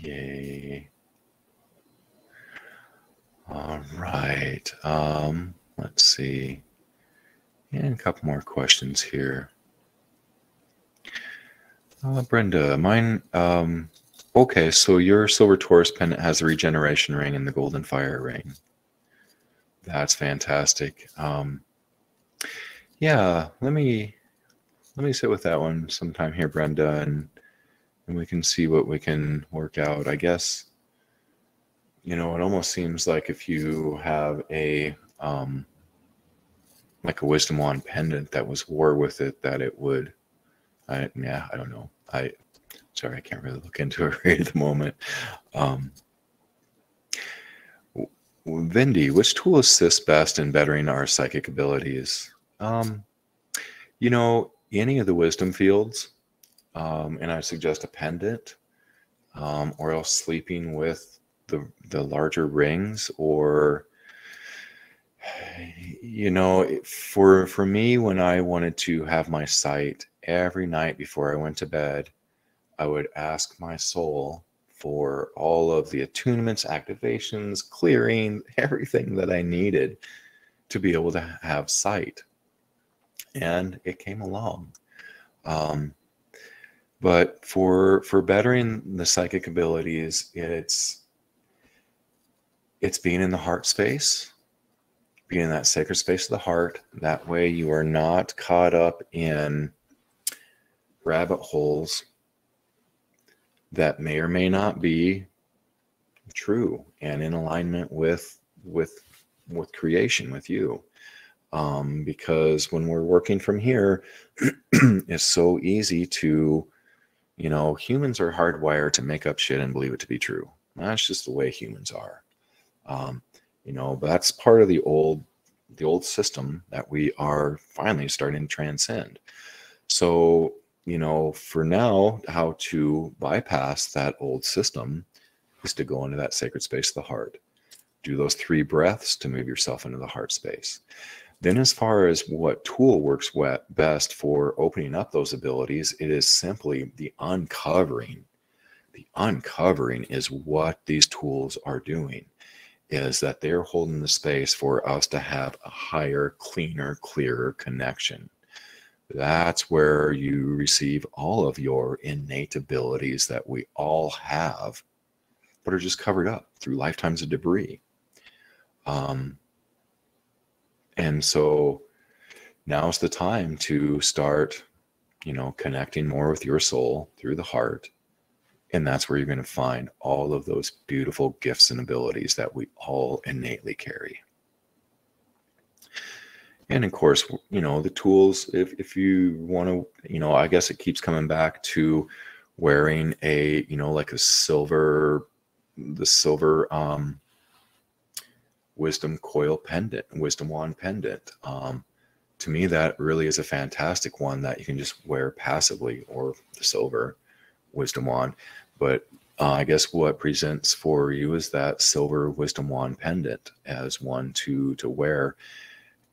[SPEAKER 1] Yay. All right. Um, let's see. And a couple more questions here. Uh, Brenda, mine. Um, okay, so your silver Torus pendant has the regeneration ring and the golden fire ring. That's fantastic. Um, yeah, let me let me sit with that one sometime here, Brenda, and and we can see what we can work out. I guess you know it almost seems like if you have a um, like a wisdom wand pendant that was war with it, that it would. I yeah, I don't know. I sorry, I can't really look into it [LAUGHS] right at the moment. Um, Vindy, which tool assists best in bettering our psychic abilities? Um, you know, any of the wisdom fields, um, and I suggest a pendant, um, or else sleeping with the the larger rings, or you know, for for me, when I wanted to have my sight every night before I went to bed, I would ask my soul for all of the attunements, activations, clearing, [LAUGHS] everything that I needed to be able to have sight. And it came along. Um, but for for bettering the psychic abilities, it's it's being in the heart space, being in that sacred space of the heart. That way, you are not caught up in rabbit holes that may or may not be true and in alignment with with with creation with you um, because when we're working from here [CLEARS THROAT] it's so easy to you know humans are hardwired to make up shit and believe it to be true that's just the way humans are um, you know but that's part of the old the old system that we are finally starting to transcend so you know, for now, how to bypass that old system is to go into that sacred space of the heart. Do those three breaths to move yourself into the heart space. Then, as far as what tool works best for opening up those abilities, it is simply the uncovering. The uncovering is what these tools are doing, is that they're holding the space for us to have a higher, cleaner, clearer connection. That's where you receive all of your innate abilities that we all have, but are just covered up through lifetimes of debris. Um, and so now's the time to start, you know, connecting more with your soul through the heart. And that's where you're going to find all of those beautiful gifts and abilities that we all innately carry. And of course, you know, the tools, if, if you want to, you know, I guess it keeps coming back to wearing a, you know, like a silver, the silver, um, wisdom coil pendant, wisdom wand pendant. Um, to me, that really is a fantastic one that you can just wear passively or the silver wisdom wand. But uh, I guess what presents for you is that silver wisdom wand pendant as one to to wear,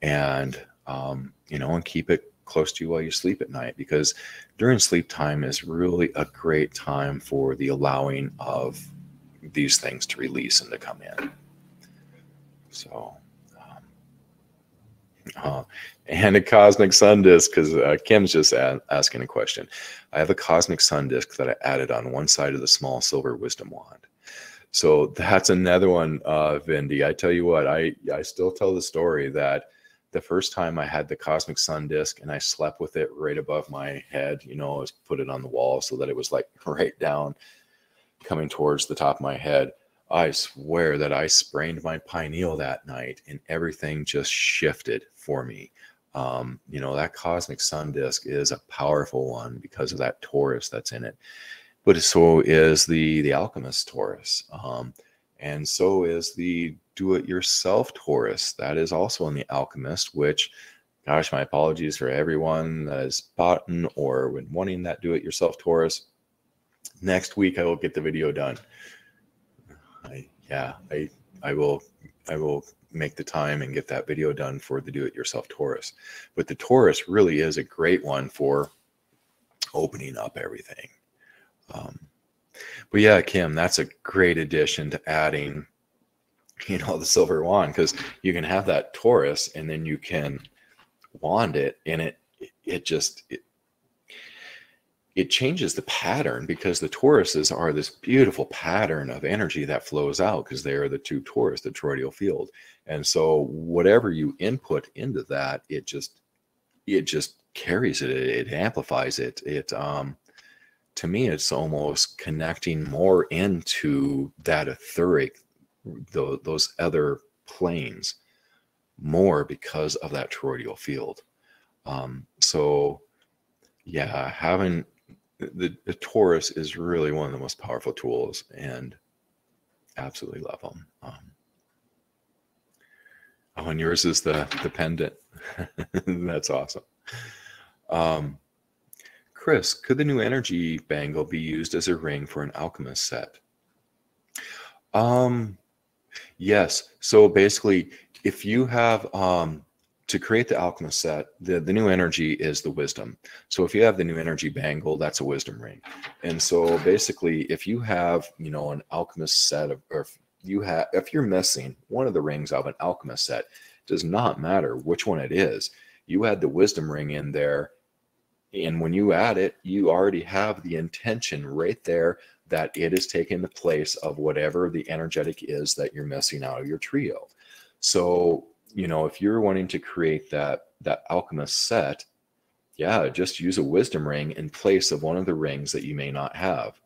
[SPEAKER 1] and um, you know, and keep it close to you while you sleep at night because during sleep time is really a great time for the allowing of these things to release and to come in. So, um, uh, and a cosmic sun disk because uh, Kim's just a- asking a question. I have a cosmic sun disk that I added on one side of the small silver wisdom wand. So that's another one, uh, Vindy. I tell you what, I I still tell the story that the first time I had the cosmic sun disk and I slept with it right above my head. You know, I put it on the wall so that it was like [LAUGHS] right down, coming towards the top of my head. I swear that I sprained my pineal that night and everything just shifted for me. Um, you know, that cosmic sun disk is a powerful one because of that Torus that's in it. But so is the the alchemist Torus. Um, and so is the do it yourself Torus. That is also in the alchemist, which gosh, my apologies for everyone that has bought or been wanting that do it yourself Torus. Next week I will get the video done. I yeah, I I will I will make the time and get that video done for the do-it-yourself Torus. But the Torus really is a great one for opening up everything. Um, but yeah, Kim, that's a great addition to adding, you know, the silver wand because you can have that Torus and then you can wand it and it it just it, it changes the pattern because the Toruses are this beautiful pattern of energy that flows out because they are the two Torus, the toroidal field. And so whatever you input into that, it just it just carries it, it, amplifies it. It um to me it's almost connecting more into that etheric the, those other planes more because of that toroidal field. Um, so yeah, having the, the Torus is really one of the most powerful tools and absolutely love them. Um, oh, and yours is the, the pendant. [LAUGHS] That's awesome. Um, Chris, could the new energy bangle be used as a ring for an alchemist set? Um, yes. So basically, if you have um, to create the alchemist set, the, the new energy is the wisdom. So if you have the new energy bangle, that's a wisdom ring. And so basically, if you have, you know, an alchemist set of, or if you have, if you're missing one of the rings of an alchemist set, does not matter which one it is. You add the wisdom ring in there. And when you add it, you already have the intention right there that it is taking the place of whatever the energetic is that you're missing out of your trio. So you know, if you're wanting to create that that alchemist set, yeah, just use a wisdom ring in place of one of the rings that you may not have,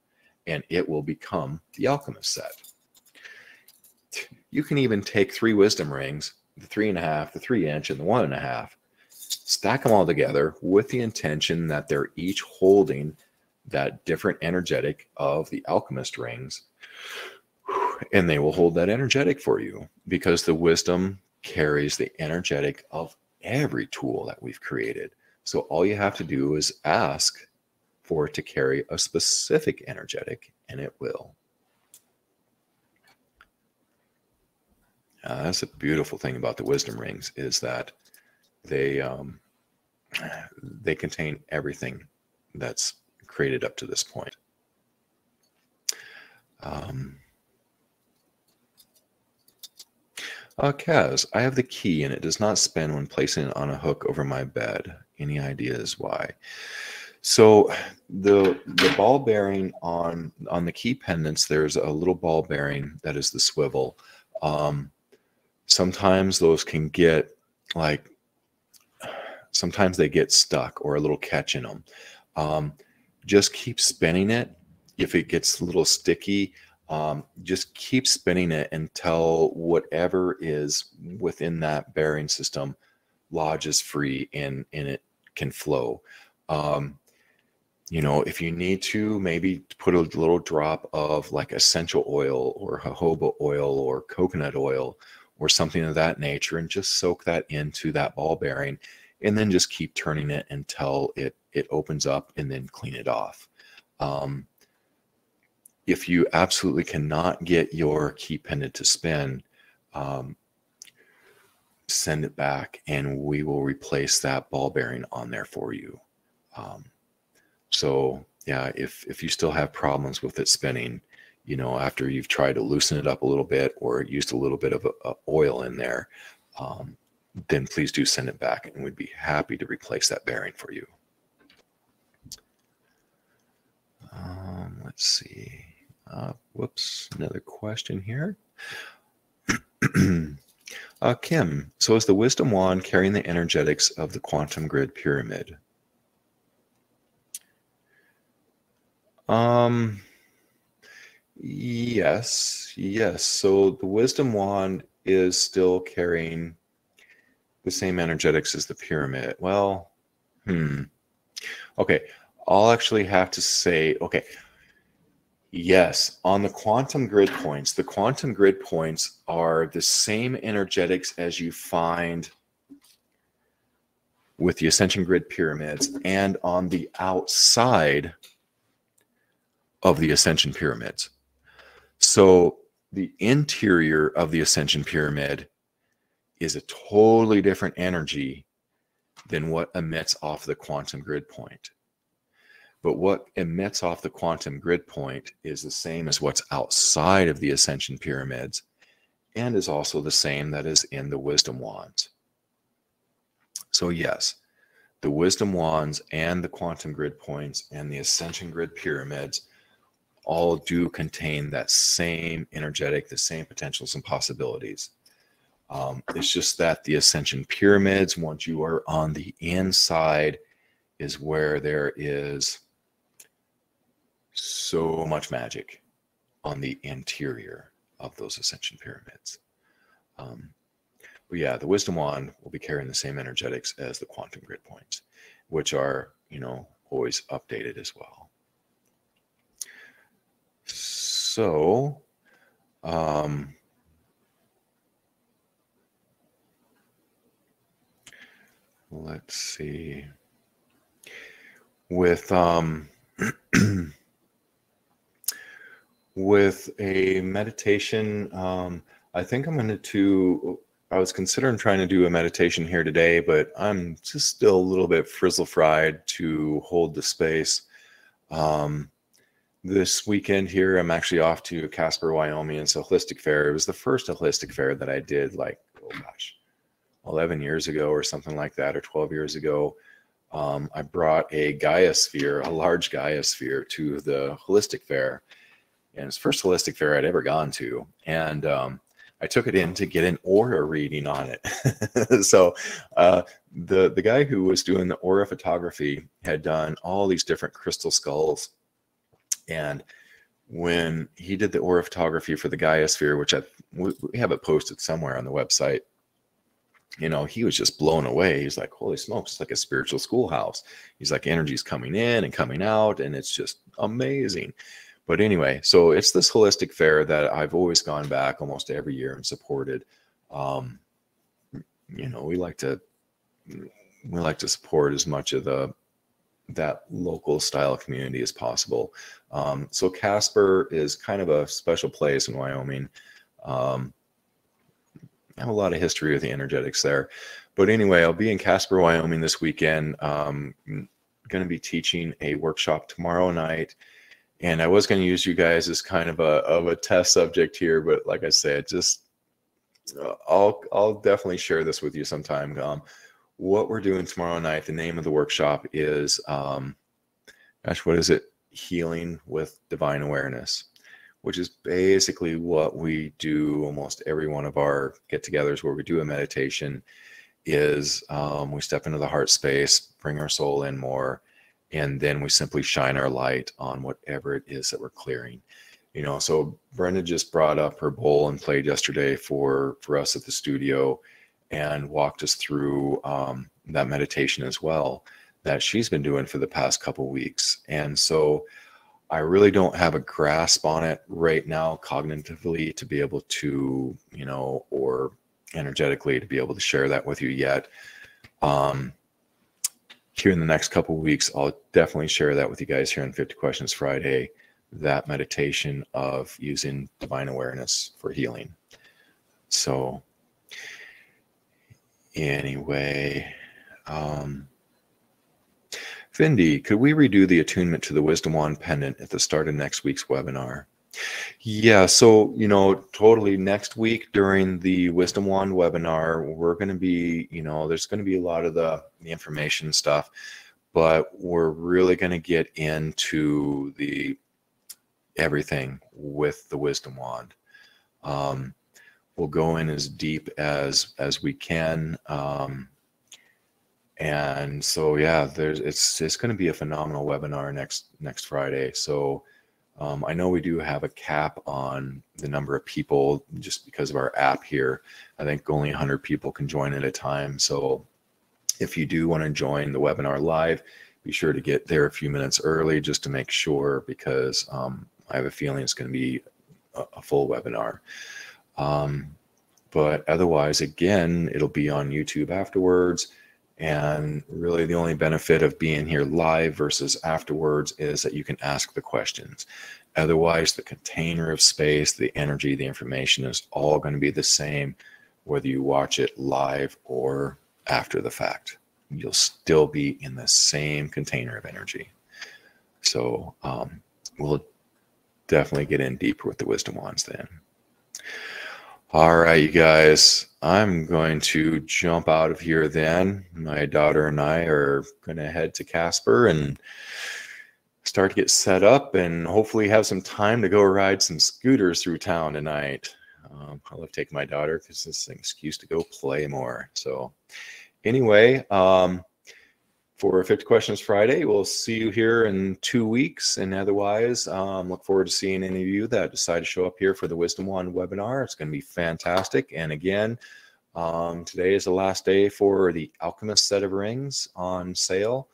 [SPEAKER 1] and it will become the alchemist set. You can even take three wisdom rings, the three and a half, the three inch, and the one and a half, stack them all together with the intention that they're each holding that different energetic of the alchemist rings and they will hold that energetic for you because the wisdom carries the energetic of every tool that we've created. So all you have to do is ask for it to carry a specific energetic, and it will. Uh, that's a beautiful thing about the wisdom rings is that they um, [SIGHS] they contain everything that's created up to this point. Um, uh, Kaz, I have the key and it does not spin when placing it on a hook over my bed. Any ideas why? So the the ball bearing on on the key pendants, there's a little ball bearing that is the swivel. Um, sometimes those can get like sometimes they get stuck or a little catch in them. Um, just keep spinning it. If it gets a little sticky, um, just keep spinning it until whatever is within that bearing system lodges free and, and it can flow. Um, you know, if you need to, maybe put a little drop of like essential oil or jojoba oil or coconut oil or something of that nature and just soak that into that ball bearing and then just keep turning it until it it opens up and then clean it off. Um, if you absolutely cannot get your key pendant to spin, um, send it back and we will replace that ball bearing on there for you. Um, so yeah, if if you still have problems with it spinning, you know, after you've tried to loosen it up a little bit or used a little bit of a, a oil in there, um, then please do send it back and we'd be happy to replace that bearing for you. Um, let's see. Uh, whoops, another question here. [CLEARS THROAT] uh, Kim, so is the wisdom wand carrying the energetics of the quantum grid pyramid? Um, yes, yes. So the wisdom wand is still carrying the same energetics as the pyramid. Well, hmm. Okay, I'll actually have to say, okay, yes, on the quantum grid points, the quantum grid points are the same energetics as you find with the ascension grid pyramids and on the outside of the ascension pyramids. So the interior of the ascension pyramid is a totally different energy than what emits off the quantum grid point. But what emits off the quantum grid point is the same as what's outside of the ascension pyramids and is also the same that is in the wisdom wands. So, yes, the wisdom wands and the quantum grid points and the ascension grid pyramids all do contain that same energetic, the same potentials and possibilities. Um, it's just that the ascension pyramids, once you are on the inside, is where there is so much magic on the interior of those ascension pyramids. Um, but yeah, the wisdom wand will be carrying the same energetics as the quantum grid points, which are, you know, always updated as well. So, um, let's see. With um, [CLEARS THROAT] with a meditation, um, I think I'm going to. I was considering trying to do a meditation here today, but I'm just still a little bit frizzle fried to hold the space. Um, this weekend here, I'm actually off to Casper, Wyoming. It's a holistic fair. It was the first holistic fair that I did, like, oh gosh, 11 years ago or something like that, or 12 years ago. Um, I brought a Gaia sphere, a large Gaia sphere, to the holistic fair and it's first holistic fair I'd ever gone to, and um, I took it in to get an aura reading on it. [LAUGHS] so uh, the the guy who was doing the aura photography had done all these different crystal skulls, and when he did the aura photography for the Gaia sphere, which I we have it posted somewhere on the website, you know, he was just blown away. He's like, holy smokes, it's like a spiritual schoolhouse. He's like, energy's coming in and coming out, and it's just amazing. But anyway, so it's this holistic fair that I've always gone back almost every year and supported. Um, you know, we like to we like to support as much of the that local style community as possible. Um, so Casper is kind of a special place in Wyoming. Um, I have a lot of history with the energetics there. But anyway, I'll be in Casper, Wyoming this weekend. Um, going to be teaching a workshop tomorrow night. And I was going to use you guys as kind of a, of a test subject here, but like I said, just uh, I'll I'll definitely share this with you sometime. Um, what we're doing tomorrow night, the name of the workshop is, um, gosh, what is it? Healing with Divine Awareness, which is basically what we do almost every one of our get-togethers where we do a meditation. Is um, we step into the heart space, bring our soul in more, and then we simply shine our light on whatever it is that we're clearing. You know so brenda just brought up her bowl and played yesterday for for us at the studio and walked us through um, that meditation as well that she's been doing for the past couple weeks. And so i really don't have a grasp on it right now cognitively to be able to you know or energetically to be able to share that with you yet. Um, here in the next couple weeks i'll definitely share that with you guys here on 50 questions friday that meditation of using divine awareness for healing. So, anyway, um, Findy, could we redo the attunement to the Wisdom Wand pendant at the start of next week's webinar? Yeah, so you know, totally next week during the Wisdom Wand webinar, we're going to be, you know, there's going to be a lot of the, the information stuff, but we're really going to get into the everything with the wisdom wand. Um, we'll go in as deep as as we can. Um, and so yeah, there's it's it's going to be a phenomenal webinar next next Friday. So um, I know we do have a cap on the number of people just because of our app here. I think only 100 people can join at a time. So if you do want to join the webinar live, be sure to get there a few minutes early just to make sure because um, I have a feeling it's going to be a, a full webinar. Um, but otherwise, again, it'll be on YouTube afterwards. And really, the only benefit of being here live versus afterwards is that you can ask the questions. Otherwise, the container of space, the energy, the information is all going to be the same, whether you watch it live or after the fact. You'll still be in the same container of energy. So, um, we'll definitely get in deeper with the wisdom wands then. All right, you guys, I'm going to jump out of here then. My daughter and I are going to head to Casper and start to get set up and hopefully have some time to go ride some scooters through town tonight. Um, I love taking my daughter because it's an excuse to go play more. So, anyway, um, for 50 Questions Friday. We'll see you here in two weeks. And otherwise, um, look forward to seeing any of you that decide to show up here for the Wisdom Wand webinar. It's going to be fantastic. And again, um, today is the last day for the Alchemist set of rings on sale.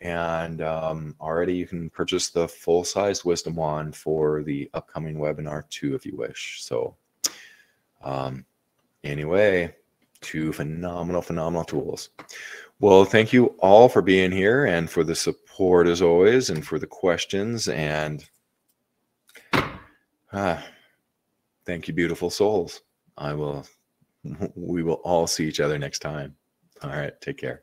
[SPEAKER 1] And um, already you can purchase the full sized Wisdom Wand for the upcoming webinar too, if you wish. So, um, anyway, two phenomenal, phenomenal tools. Well, thank you all for being here and for the support as always and for the questions. And ah, thank you, beautiful souls. I will, [LAUGHS] we will all see each other next time. All right. Take care.